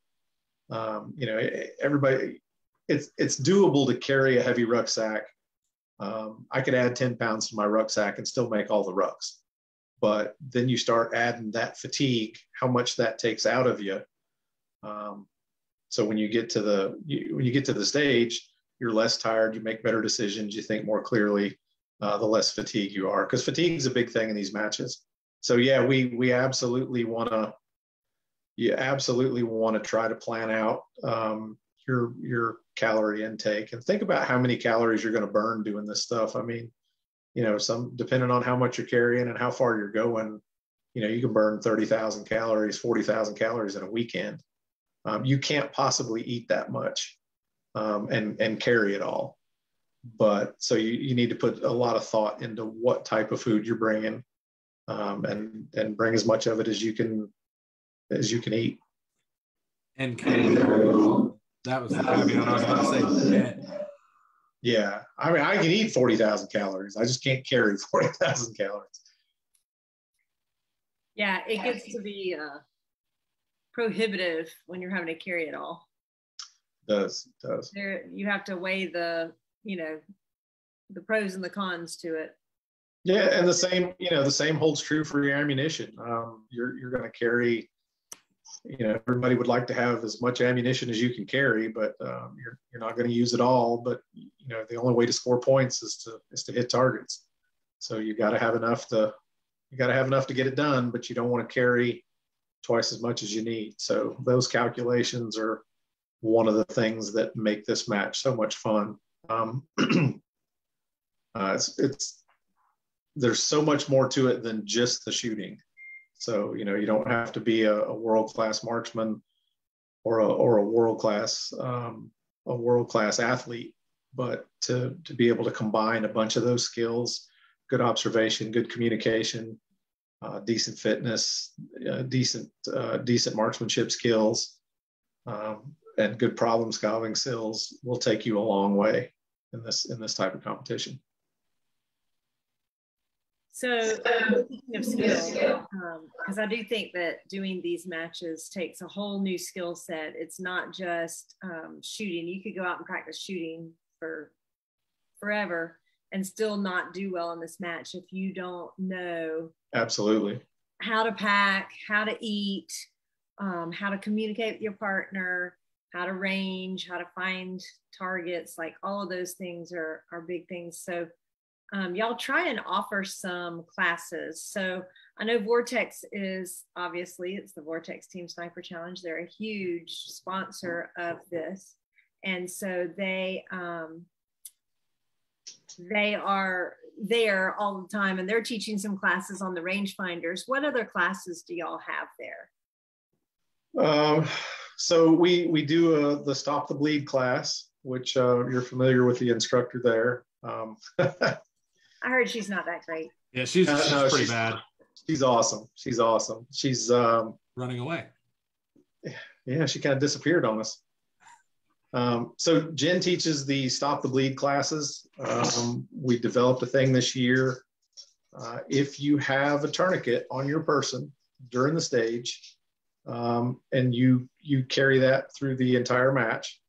Um, you know, everybody, it's it's doable to carry a heavy rucksack. Um, I could add 10 pounds to my rucksack and still make all the rucks. But then you start adding that fatigue, how much that takes out of you. Um, so when you get to the you, when you get to the stage, you're less tired. You make better decisions. You think more clearly. Uh, the less fatigue you are, because fatigue is a big thing in these matches. So yeah, we we absolutely want to. You absolutely want to try to plan out um, your your calorie intake and think about how many calories you're going to burn doing this stuff. I mean, you know, some depending on how much you're carrying and how far you're going, you know, you can burn 30,000 calories, 40,000 calories in a weekend um, you can't possibly eat that much um, and and carry it all but so you, you need to put a lot of thought into what type of food you're bringing um, and and bring as much of it as you can as you can eat
and can that was I mean I was going to say
yeah I mean I can eat 40,000 calories I just can't carry 40,000 calories
yeah it gets to be uh prohibitive when you're having to carry it all.
It does does.
There you have to weigh the, you know, the pros and the cons to it.
Yeah, and the same, you know, the same holds true for your ammunition. Um, you're you're going to carry, you know, everybody would like to have as much ammunition as you can carry, but um, you're you're not going to use it all. But you know, the only way to score points is to is to hit targets. So you got to have enough to you got to have enough to get it done, but you don't want to carry twice as much as you need. So those calculations are one of the things that make this match so much fun. Um, uh, it's, it's there's so much more to it than just the shooting. So you know you don't have to be a, a world class marksman or a or a world class um, a world class athlete, but to to be able to combine a bunch of those skills, good observation, good communication, uh, decent fitness, uh, decent uh, decent marksmanship skills, um, and good problem solving skills will take you a long way in this in this type of competition.
So, speaking of skill, because um, I do think that doing these matches takes a whole new skill set. It's not just um, shooting. You could go out and practice shooting for forever and still not do well in this match if you don't know
absolutely
how to pack, how to eat, um, how to communicate with your partner, how to range, how to find targets. Like all of those things are are big things. So um, y'all try and offer some classes. So I know Vortex is obviously it's the Vortex Team Sniper Challenge. They're a huge sponsor of this, and so they um, they are there all the time, and they're teaching some classes on the rangefinders. What other classes do y'all have there?
Um, so we we do a, the Stop the Bleed class, which uh, you're familiar with the instructor there. Um,
I heard she's not that great.
Yeah, she's, uh, she's no, pretty she's, bad.
She's awesome. She's awesome. She's um,
running away.
Yeah, she kind of disappeared on us. Um, so Jen teaches the Stop the Bleed classes. Um, we developed a thing this year. Uh, if you have a tourniquet on your person during the stage, um, and you you carry that through the entire match,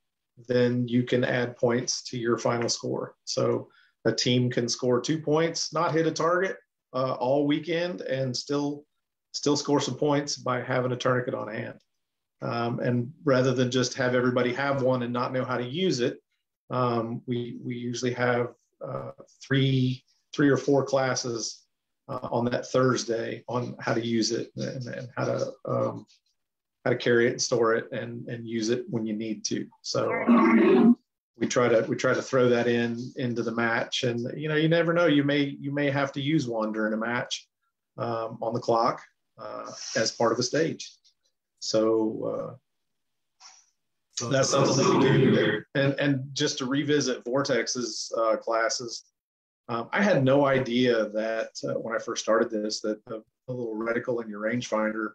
then you can add points to your final score. So a team can score two points, not hit a target uh, all weekend, and still still score some points by having a tourniquet on hand. Um, and rather than just have everybody have one and not know how to use it, um, we we usually have uh, three three or four classes uh, on that Thursday on how to use it and, and how to um, how to carry it and store it and and use it when you need to. So we try to we try to throw that in into the match. And you know you never know. You may you may have to use one during a match um, on the clock uh, as part of a stage. So, uh, that's something that we do and and just to revisit vortex's uh, classes um, i had no idea that uh, when i first started this that the, the little reticle in your rangefinder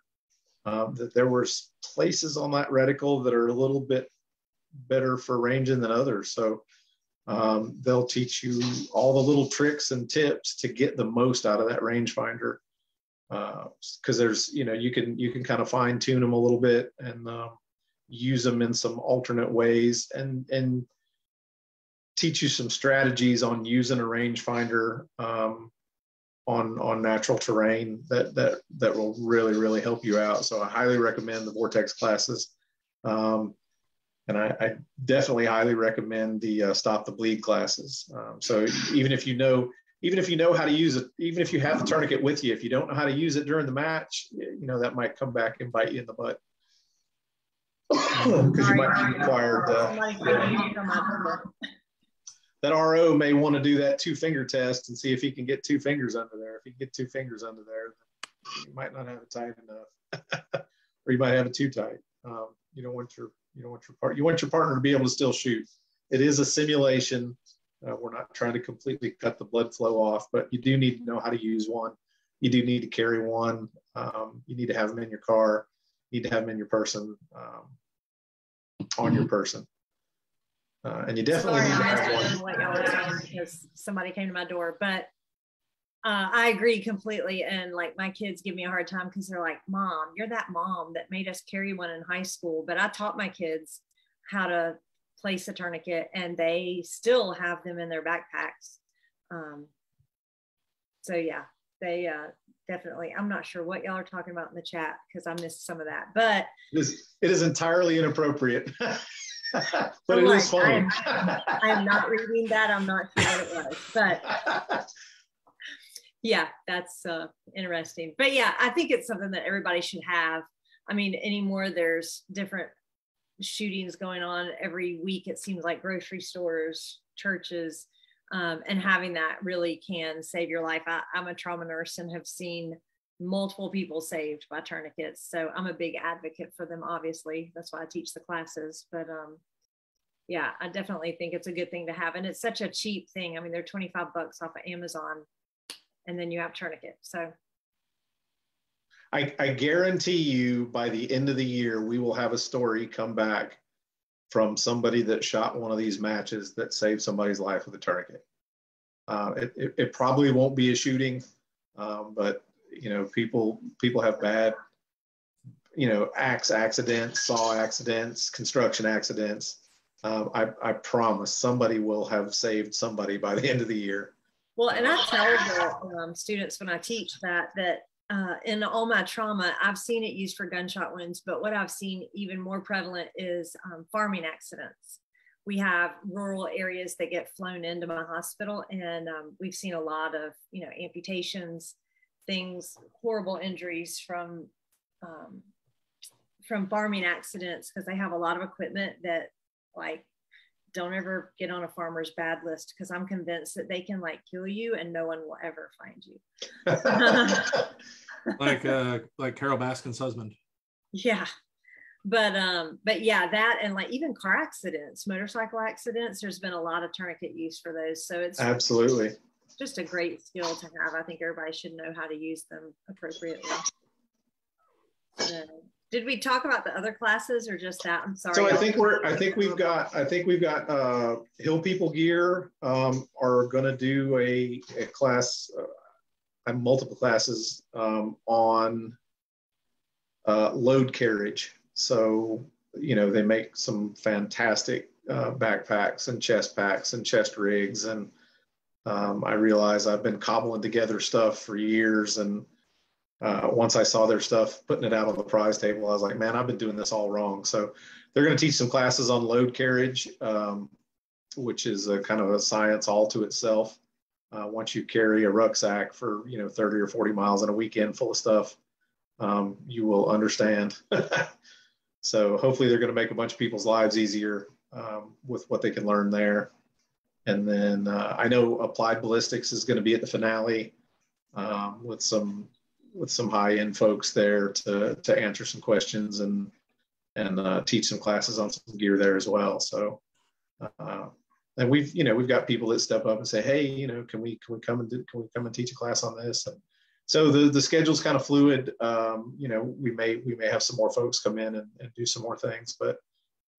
um, that there were places on that reticle that are a little bit better for ranging than others. So um, they'll teach you all the little tricks and tips to get the most out of that rangefinder. Because uh, there's, you know, you can you can kind of fine tune them a little bit and uh, use them in some alternate ways and and teach you some strategies on using a rangefinder um, on on natural terrain that that that will really really help you out. So I highly recommend the Vortex classes. Um, and I, I, definitely highly recommend the uh, stop the bleed classes. Um, so even if you know, even if you know how to use it, even if you have the tourniquet with you, if you don't know how to use it during the match, you know that might come back and bite you in the butt because you might be required. Uh, that RO may want to do that two finger test and see if he can get two fingers under there. If he can get two fingers under there, you might not have it tight enough, or you might have it too tight. Um, you don't want your you don't want your part you want your partner to be able to still shoot. It is a simulation. Uh, we're not trying to completely cut the blood flow off, but you do need to know how to use one. You do need to carry one. Um, you need to have them in your car. You need to have them in your person, um, on your person. Uh, and you definitely
Sorry,
need to
have one. What y'all were because somebody came to my door, but uh, I agree completely. And like my kids give me a hard time because they're like, Mom, you're that mom that made us carry one in high school. But I taught my kids how to place a tourniquet and they still have them in their backpacks. Um, so yeah, they uh, definitely, I'm not sure what y'all are talking about in the chat because I missed some of that, but
it is, it is entirely inappropriate. but I'm it like, is funny.
I'm, I'm, not reading that. I'm not sure what it was, but yeah, that's uh, interesting. But yeah, I think it's something that everybody should have. I mean, anymore, there's different shootings going on every week. It seems like grocery stores, churches, um, and having that really can save your life. I, I'm a trauma nurse and have seen multiple people saved by tourniquets. So I'm a big advocate for them, obviously. That's why I teach the classes. But um, yeah, I definitely think it's a good thing to have. And it's such a cheap thing. I mean, they're 25 bucks off of Amazon and then you have tourniquet. So
I, I guarantee you by the end of the year, we will have a story come back from somebody that shot one of these matches that saved somebody's life with a tourniquet. Uh, it, it, it, probably won't be a shooting. Um, but you know, people people have bad, you know, axe accidents, saw accidents, construction accidents. Um, I, I promise somebody will have saved somebody by the end of the year.
Well, and I tell the um, students when I teach that that uh, in all my trauma, I've seen it used for gunshot wounds, but what I've seen even more prevalent is um, farming accidents. We have rural areas that get flown into my hospital, and um, we've seen a lot of you know amputations, things, horrible injuries from um, from farming accidents because they have a lot of equipment that like don't ever get on a farmer's bad list because I'm convinced that they can like kill you and no one will ever find
you. like uh like Carole Baskin's husband.
Yeah. But um, but yeah, that and like even car accidents, motorcycle accidents, there's been a lot of tourniquet use for those. So it's
absolutely
just a great skill to have. I think everybody should know how to use them appropriately. So, did we talk about the other classes or just that? I'm sorry.
So I think we're, I think we've got, I think we've got uh, Hill People Gear um, are going to do a, a class, uh, multiple classes um, on uh, load carriage. So, you know, they make some fantastic uh, backpacks and chest packs and chest rigs. And um, I realize I've been cobbling together stuff for years and uh, once I saw their stuff, putting it out on the prize table, I was like, man, I've been doing this all wrong. So they're going to teach some classes on load carriage, um, which is a kind of a science all to itself. Uh, once you carry a rucksack for you know 30 or 40 miles in a weekend full of stuff, um, you will understand. so hopefully they're going to make a bunch of people's lives easier um, with what they can learn there. And then uh, I know applied ballistics is going to be at the finale um, with some with some high end folks there to to answer some questions and and uh, teach some classes on some gear there as well. So, uh, and we've you know we've got people that step up and say, hey, you know, can we can we come and do, can we come and teach a class on this? And so the the schedule's kind of fluid. Um, you know, we may we may have some more folks come in and, and do some more things, but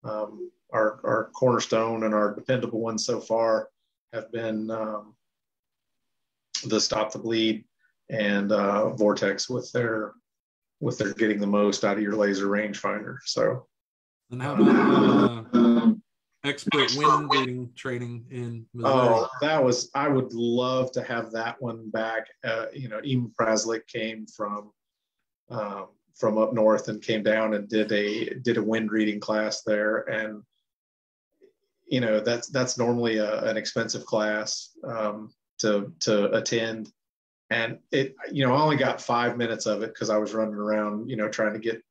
um, our our cornerstone and our dependable ones so far have been um, the stop the bleed and uh, Vortex with their with their getting the most out of your laser rangefinder. So,
and how about uh, expert wind reading training in
Missouri? Oh, that was I would love to have that one back. Uh, you know, Emil Praslick came from um, from up north and came down and did a did a wind reading class there, and you know that's that's normally a, an expensive class um, to to attend and it you know i only got five minutes of it because i was running around you know trying to get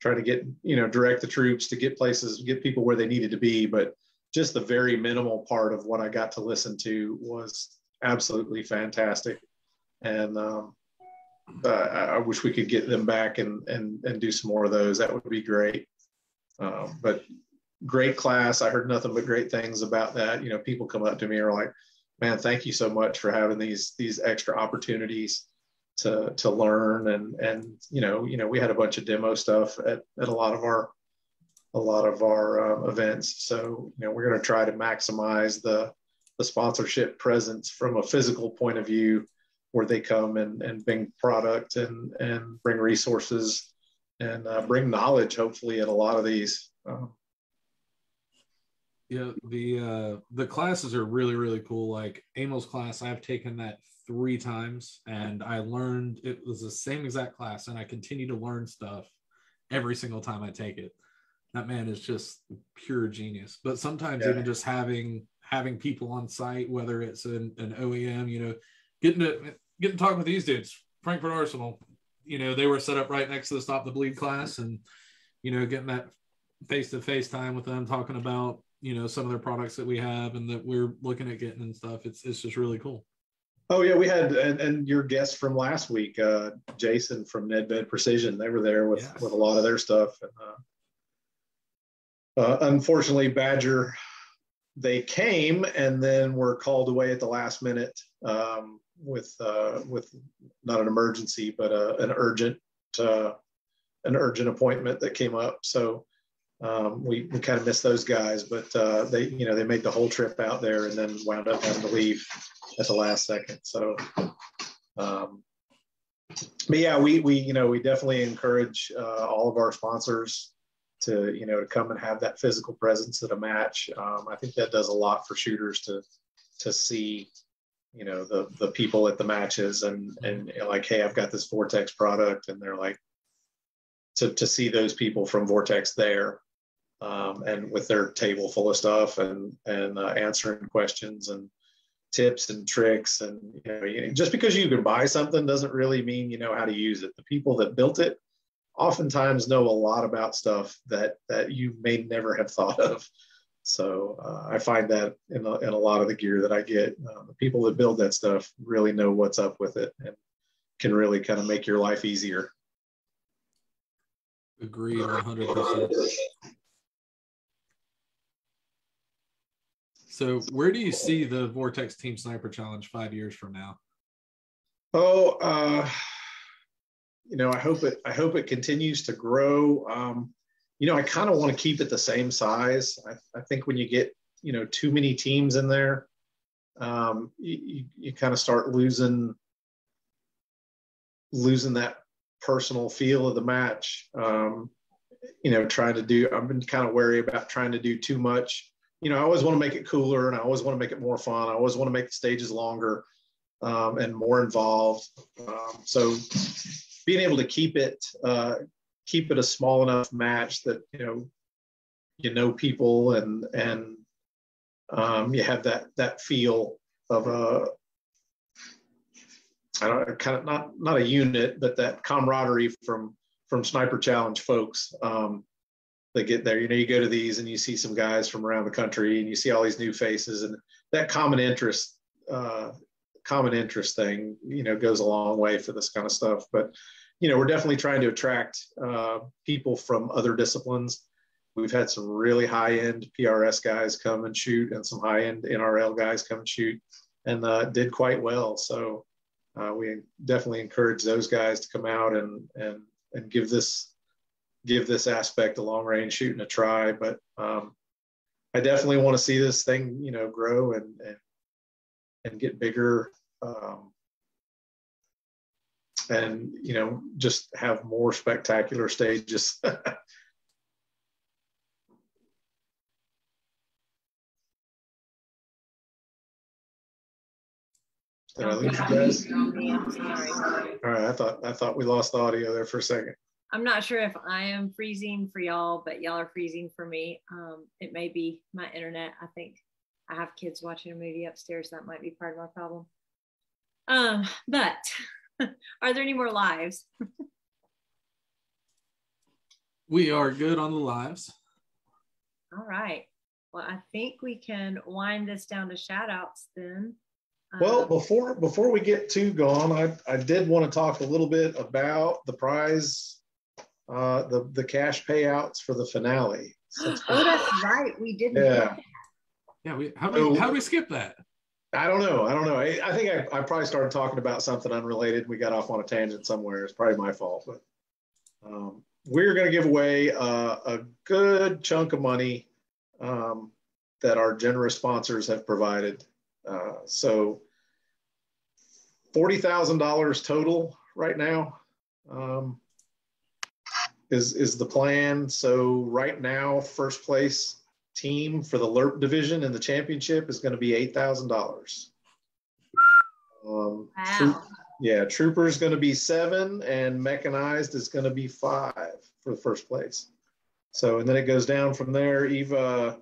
trying to get you know direct the troops to get places get people where they needed to be. But just the very minimal part of what i got to listen to was absolutely fantastic. And um, uh, I, wish we could get them back and and and do some more of those. That would be great. Um, but great class. I heard nothing but great things about that. You know people come up to me and are like man, thank you so much for having these these extra opportunities to to learn and and you know you know we had a bunch of demo stuff at, at a lot of our a lot of our uh, events. So you know we're going to try to maximize the the sponsorship presence from a physical point of view where they come and, and bring product and and bring resources and uh, bring knowledge hopefully at a lot of these. Um,
yeah, the uh the classes are really really cool. Like Emil's class, I've taken that three times, and I learned it was the same exact class, and I continue to learn stuff every single time I take it. That man is just pure genius. But sometimes yeah. even just having having people on site, whether it's an, an OEM, you know, getting to getting to talk with these dudes, Frankford Arsenal, you know, they were set up right next to the Stop the Bleed class, and you know, getting that face to face time with them, talking about you know some of their products that we have and that we're looking at getting and stuff it's it's just really cool
oh yeah we had and, and your guest from last week uh jason from nedved precision they were there with yes. with a lot of their stuff and uh, uh, unfortunately badger they came and then were called away at the last minute um, with uh, with not an emergency but a, uh, an urgent uh, an urgent appointment that came up so um, we, we kind of missed those guys, but uh, they, you know, they made the whole trip out there and then wound up having to leave at the last second. So, um, but yeah, we we you know we definitely encourage uh, all of our sponsors to you know to come and have that physical presence at a match. Um, I think that does a lot for shooters to to see you know the the people at the matches and and like hey I've got this Vortex product and they're like to to see those people from Vortex there um, and with their table full of stuff and and uh, answering questions and tips and tricks and you know just because you can buy something doesn't really mean you know how to use it. The people that built it oftentimes know a lot about stuff that that you may never have thought of. So uh, i find that in a, in a lot of the gear that i get uh, the people that build that stuff really know what's up with it and can really kind of make your life easier.
Agree 100% So, where do you see the Vortex Team Sniper Challenge five years from now?
Oh, uh, you know, I hope it. I hope it continues to grow. Um, you know, I kind of want to keep it the same size. I, I, think when you get you know too many teams in there, um, you, you, kind of start losing losing that personal feel of the match. Um, you know, trying to do. I've been kind of wary about trying to do too much you know, I always want to make it cooler and I always want to make it more fun. I always want to make the stages longer um, and more involved. Um, so being able to keep it, uh, keep it a small enough match that, you know, you know people and, and um, you have that, that feel of a, I don't kind of not, not a unit, but that camaraderie from, from sniper challenge folks. Um, that get there. You know, you go to these and you see some guys from around the country and you see all these new faces and that common interest, uh, common interest thing, you know, goes a long way for this kind of stuff. But, you know, we're definitely trying to attract uh, people from other disciplines. We've had some really high end PRS guys come and shoot and some high end NRL guys come and shoot and uh, did quite well. So uh, we definitely encourage those guys to come out and, and, and give this give this aspect a long range shooting a try. But um, I definitely want to see this thing, you know, grow and and, and get bigger. Um, and you know, just have more spectacular stages. Did I lose you guys? All right, I thought I thought we lost the audio there for a second.
I'm not sure if I am freezing for y'all, but y'all are freezing for me. Um, it may be my internet. I think I have kids watching a movie upstairs. That might be part of my problem. Um, but are there any more lives?
we are good on the lives.
All right. Well, I think we can wind this down to shout outs then.
Well, um, before before we get too gone, I, I did want to talk a little bit about the prize uh, the the cash payouts for the finale.
oh, that's right. We didn't.
Yeah.
Yeah. We how so, how we skip that?
I don't know. I don't know. I, I think I, I, probably started talking about something unrelated. We got off on a tangent somewhere. It's probably my fault, but um, we're going to give away uh, a good chunk of money um, that our generous sponsors have provided. Uh, so forty thousand dollars total right now. Um, is is the plan. So right now, first place team for the LRRP division in the championship is going to be eight thousand dollars. Um,
wow. Troop,
yeah, Trooper is going to be seven, and Mechanized is going to be five for the first place. So, and then it goes down from there. Eva,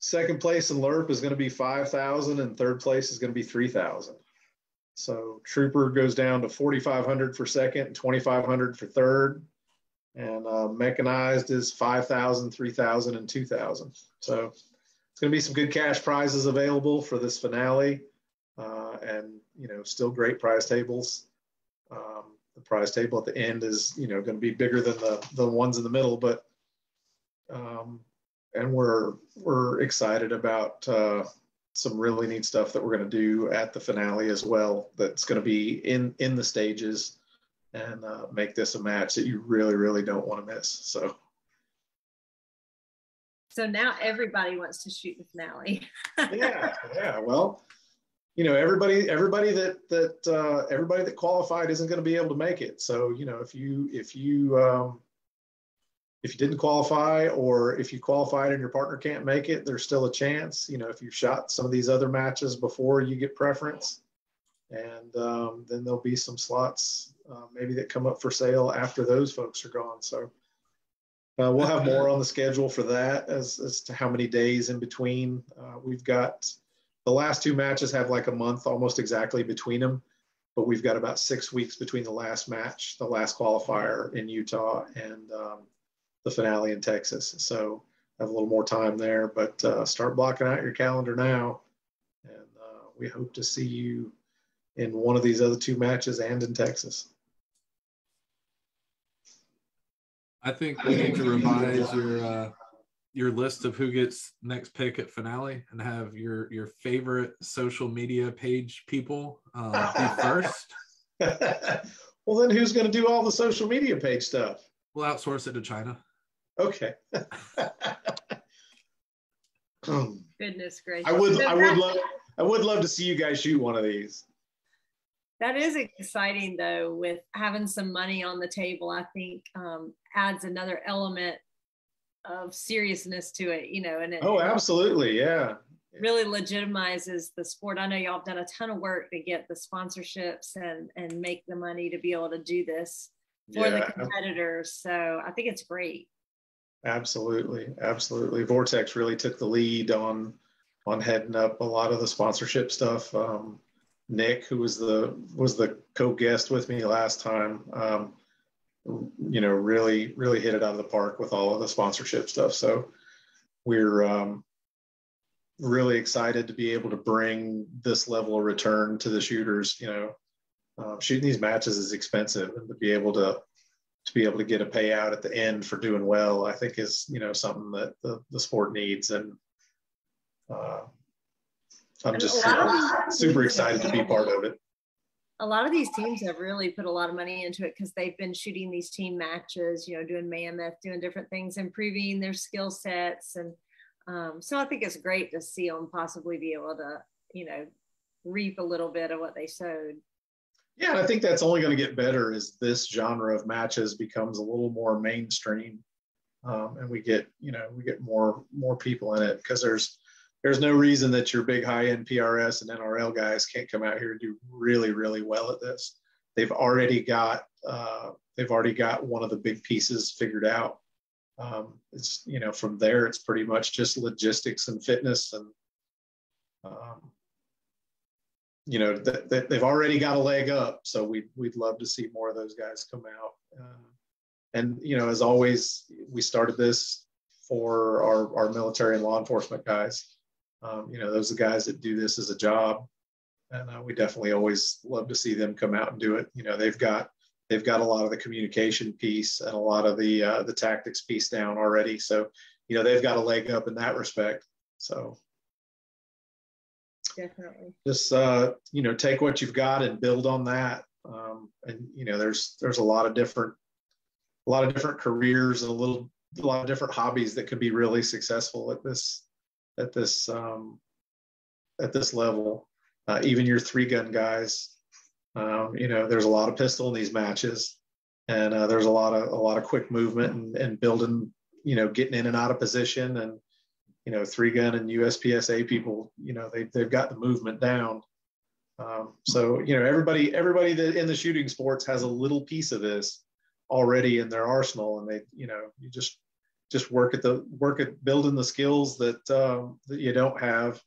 second place in LRRP is going to be 5,000, and third place is going to be 3,000. So Trooper goes down to 4,500 for second, 2,500 for third. And uh, mechanized is 5,000, 3,000, and 2,000. So it's going to be some good cash prizes available for this finale. Uh, and, you know, still great prize tables. Um, the prize table at the end is, you know, going to be bigger than the, the ones in the middle, but, um, and we're, we're excited about, uh, some really neat stuff that we're going to do at the finale as well. That's going to be in in the stages and uh, make this a match that you really really don't want to miss. So.
So now everybody wants to shoot the finale.
yeah, yeah. Well, you know everybody everybody that that uh, everybody that qualified isn't going to be able to make it. So you know if you if you um, if you didn't qualify or if you qualified and your partner can't make it, there's still a chance. You know if you've shot some of these other matches before you get preference, and um, then there'll be some slots uh, maybe that come up for sale after those folks are gone. So. Uh, we'll have more on the schedule for that as, as to how many days in between. Uh, we've got the last two matches have like a month almost exactly between them, but we've got about six weeks between the last match, the last qualifier in Utah, and um, the finale in Texas. So have a little more time there, but uh, start blocking out your calendar now, and uh, we hope to see you in one of these other two matches and in Texas.
I think we need to revise your uh, your list of who gets next pick at finale and have your your favorite social media page people uh, be first.
well, then who's going to do all the social media page stuff?
We'll outsource it to China.
Okay.
Goodness gracious!
I would, I would love, I would love to see you guys shoot one of these.
That is exciting, though. With having some money on the table, I think um, adds another element of seriousness to it, you know, and it,
oh, absolutely, yeah,
really legitimizes the sport. I know y'all have done a ton of work to get the sponsorships and and make the money to be able to do this for yeah. the competitors. So I think it's great.
Absolutely, absolutely. Vortex really took the lead on on heading up a lot of the sponsorship stuff. Um, Nick, who was the was the co-guest with me last time, um, you know, really, really hit it out of the park with all of the sponsorship stuff. So we're um, really excited to be able to bring this level of return to the shooters. You know, uh, shooting these matches is expensive, and to be able to to be able to get a payout at the end for doing well, I think is you know something that the, the sport needs, and uh, I'm just super, super excited to be part of it
a lot of these teams have really put a lot of money into it because they've been shooting these team matches, you know, doing mammoth, doing different things, improving their skill sets. And um, so I think it's great to see them possibly be able to, you know, reap a little bit of what they sowed.
Yeah, and I think that's only going to get better as this genre of matches becomes a little more mainstream, um, and we get, you know, we get more more people in it because there's there's no reason that your big high end PRS and NRL guys can't come out here and do really, really well at this. They've already got uh, they've already got one of the big pieces figured out. Um, it's you know from there it's pretty much just logistics and fitness and um, you know th- th- they've already got a leg up. So we'd, we'd love to see more of those guys come out. Uh, and you know as always we started this for our, our military and law enforcement guys um, you know, those are the guys that do this as a job, and uh, we definitely always love to see them come out and do it. You know, they've got they've got a lot of the communication piece and a lot of the uh, the tactics piece down already. So, you know, they've got a leg up in that respect. So,
definitely,
just uh, you know, take what you've got and build on that. Um, and you know, there's there's a lot of different a lot of different careers and a little a lot of different hobbies that could be really successful at this at this um, at this level. Uh, even your three gun guys, um, you know, there's a lot of pistol in these matches, and uh, there's a lot of a lot of quick movement and, and building, you know, getting in and out of position, and you know, three gun and USPSA people, you know, they they've got the movement down. Um, so you know, everybody everybody that in the shooting sports has a little piece of this already in their arsenal, and they, you know, you just just work at the work at building the skills that um, that you don't have,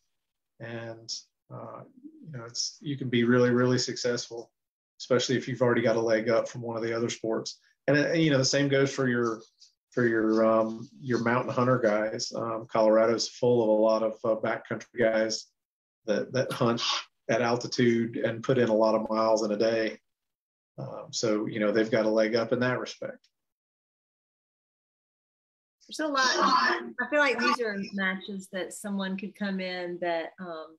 and uh, you know it's you can be really really successful, especially if you've already got a leg up from one of the other sports. And, and you know the same goes for your for your um, your mountain hunter guys. Um, Colorado's full of a lot of uh, backcountry guys that that hunt at altitude and put in a lot of miles in a day. Um, so you know they've got a leg up in that respect
there's a lot. I feel like these are matches that someone could come in that um,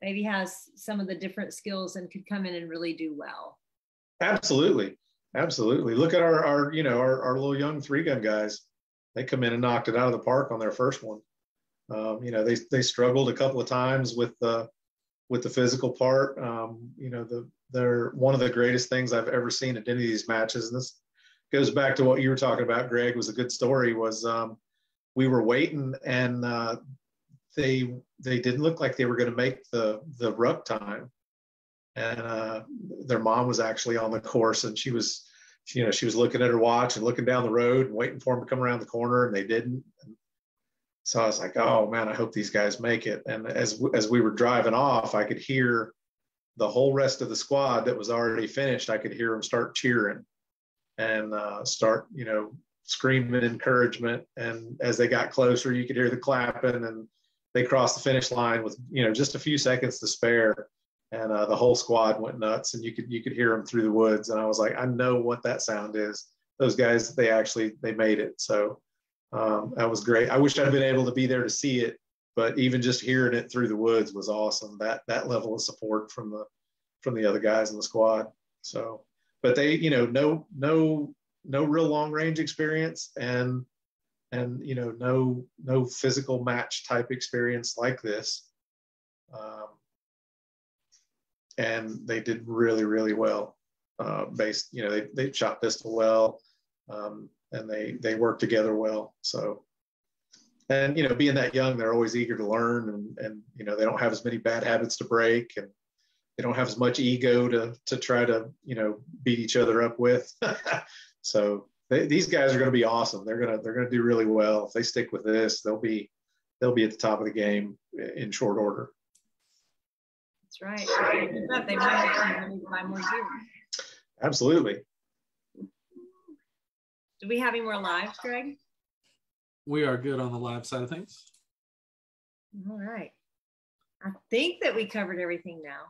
maybe has some of the different skills and could come in and really do well.
Absolutely, absolutely. Look at our, our you know, our, our little young three gun guys. They come in and knocked it out of the park on their first one. Um, you know, they they struggled a couple of times with the with the physical part. Um, you know, the they're one of the greatest things I've ever seen at any of these matches. And this goes back to what you were talking about, Greg. Was a good story. Was um, we were waiting and uh, they they didn't look like they were going to make the the ruck time, and uh, their mom was actually on the course and she was. You know, she was looking at her watch and looking down the road and waiting for them to come around the corner, and they didn't. And so I was like, "Oh man, I hope these guys make it." And as as we were driving off, I could hear the whole rest of the squad that was already finished, I could hear them start cheering and uh, start, you know, screaming encouragement. And as they got closer, you could hear the clapping and they crossed the finish line with, you know, just a few seconds to spare. And uh, the whole squad went nuts and you could, you could hear them through the woods. And I was like, I know what that sound is. Those guys, they actually, they made it. So um, that was great. I wish I'd been able to be there to see it but even just hearing it through the woods was awesome. That that level of support from the from the other guys in the squad. So, but they, you know, no no no real long range experience and and you know no no physical match type experience like this. Um, and they did really really well. Uh, based, you know, they they shot pistol well, um, and they they worked together well. So and you know being that young they're always eager to learn and and you know they don't have as many bad habits to break and they don't have as much ego to to try to you know beat each other up with so they, these guys are going to be awesome they're going to they're going to do really well if they stick with this they'll be they'll be at the top of the game in short order
that's right they might buy more gear
absolutely
do we have any more lives greg
we are good on the live side of things.
All right. I think that we covered everything now.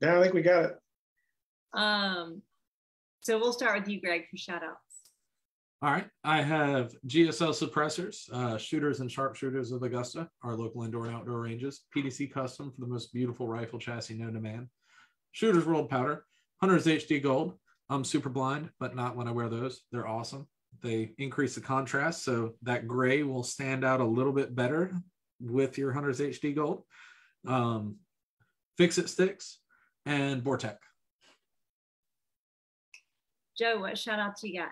Yeah, I think we got it.
Um, so we'll start with you, Greg, for shout outs.
All right. I have GSL suppressors, uh, shooters and sharpshooters of Augusta, our local indoor and outdoor ranges, PDC custom for the most beautiful rifle chassis known to man, Shooters World powder, hunters HD gold. I'm super blind, but not when I wear those. They're awesome. They increase the contrast, so that gray will stand out a little bit better with your Hunter's HD Gold. Um, Fix It Sticks and Vortex.
Joe, what shout outs you got?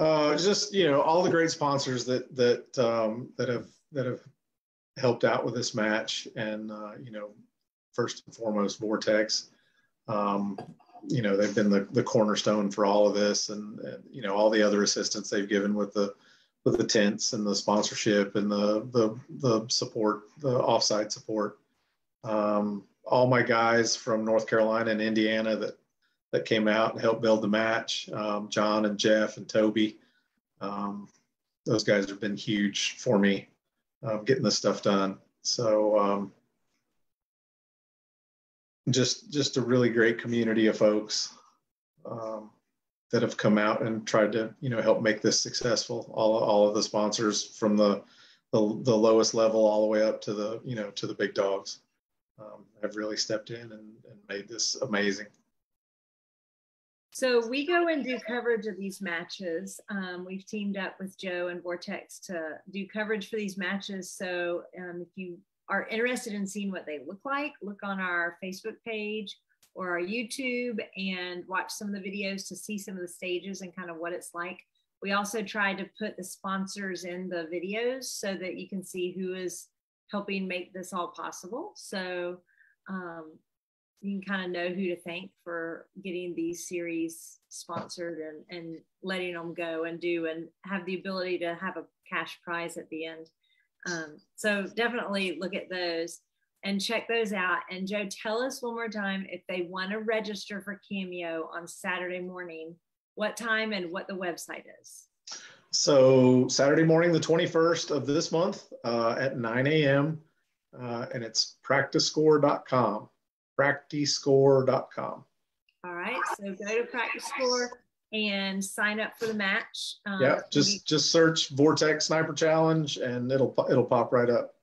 Uh, just you know, all the great sponsors that that um, that have that have helped out with this match, and uh, you know, first and foremost, Vortex. Um, you know they've been the, the cornerstone for all of this and, and, you know all the other assistance they've given with the with the tents and the sponsorship and the the, the support the offside support um, all my guys from north carolina and indiana that that came out and helped build the match um, john and jeff and toby um, those guys have been huge for me um, getting this stuff done so um, just just a really great community of folks um, that have come out and tried to you know help make this successful. All all of the sponsors from the the, the lowest level all the way up to the you know to the big dogs um, have really stepped in and, and made this amazing.
So we go and do coverage of these matches. Um, we've teamed up with Joe and Vortex to do coverage for these matches. So um, if you are interested in seeing what they look like, look on our Facebook page or our YouTube and watch some of the videos to see some of the stages and kind of what it's like. We also try to put the sponsors in the videos so that you can see who is helping make this all possible. So um, you can kind of know who to thank for getting these series sponsored and, and letting them go and do and have the ability to have a cash prize at the end. Um, so definitely look at those and check those out. And Joe, tell us one more time if they want to register for Cameo on Saturday morning, what time and what the website is.
So Saturday morning, the 21st of this month uh, at 9 a.m. Uh, and it's practicescore.com. Practicescore.com.
All right. So go to Practice Score and sign up for the match.
Um, yeah, just just search Vortex Sniper Challenge and it'll it'll pop right up.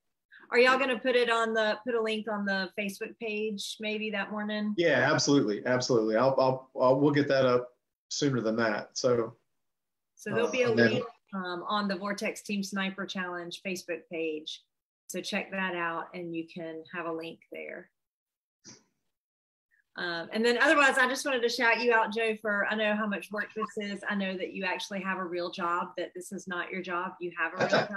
Are y'all going to put it on the put a link on the Facebook page maybe that morning?
Yeah, absolutely, absolutely. I'll I'll, I'll we'll get that up sooner than that. So
so there'll be a uh, link um, on the Vortex Team Sniper Challenge Facebook page So check that out and you can have a link there. Um, and then otherwise, I just wanted to shout you out, Joe, for I know how much work this is. I know that you actually have a real job, that this is not your job. You have a real job.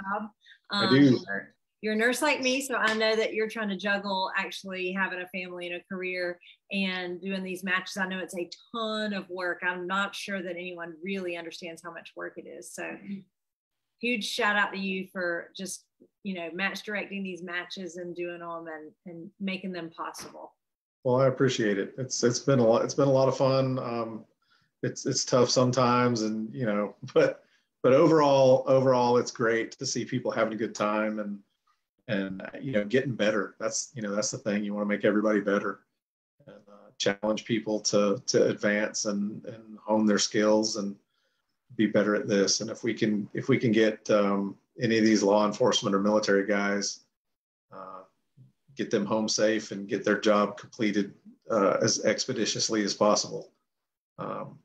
Um, I do.
You're, you're a nurse like me, so I know that you're trying to juggle actually having a family and a career and doing these matches. I know it's a ton of work. I'm not sure that anyone really understands how much work it is. So huge shout out to you for just, you know, match directing these matches and doing them and, and making them possible.
Well, I appreciate it. It's it's been a lot. It's been a lot of fun. Um, it's it's tough sometimes, and you know, but but overall, overall, it's great to see people having a good time and and you know getting better. That's you know that's the thing. You want to make everybody better and uh, challenge people to to advance and and hone their skills and be better at this. And if we can if we can get um, any of these law enforcement or military guys get them home safe and get their job completed uh, as expeditiously as possible. Um,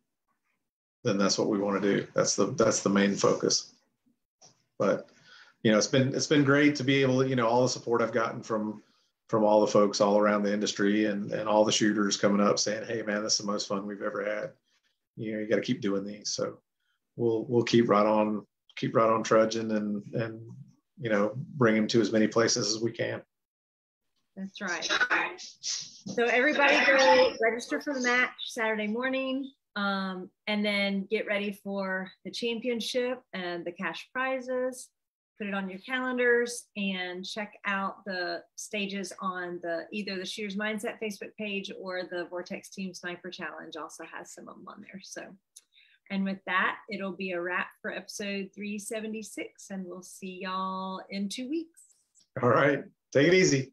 then that's what we want to do. That's the that's the main focus. But you know, it's been it's been great to be able to you know all the support I've gotten from from all the folks all around the industry and and all the shooters coming up saying, "Hey, man, this is the most fun we've ever had." You know, you got to keep doing these. So we'll we'll keep right on keep right on trudging and and you know bring them to as many places as we can.
That's right. So everybody go register for the match Saturday morning um, and then get ready for the championship and the cash prizes. Put it on your calendars and check out the stages on the either the Shooters Mindset Facebook page or the Vortex Team Sniper Challenge also has some of them on there. So, and with that, it'll be a wrap for episode 376, and we'll see y'all in two weeks.
All right. Take it easy.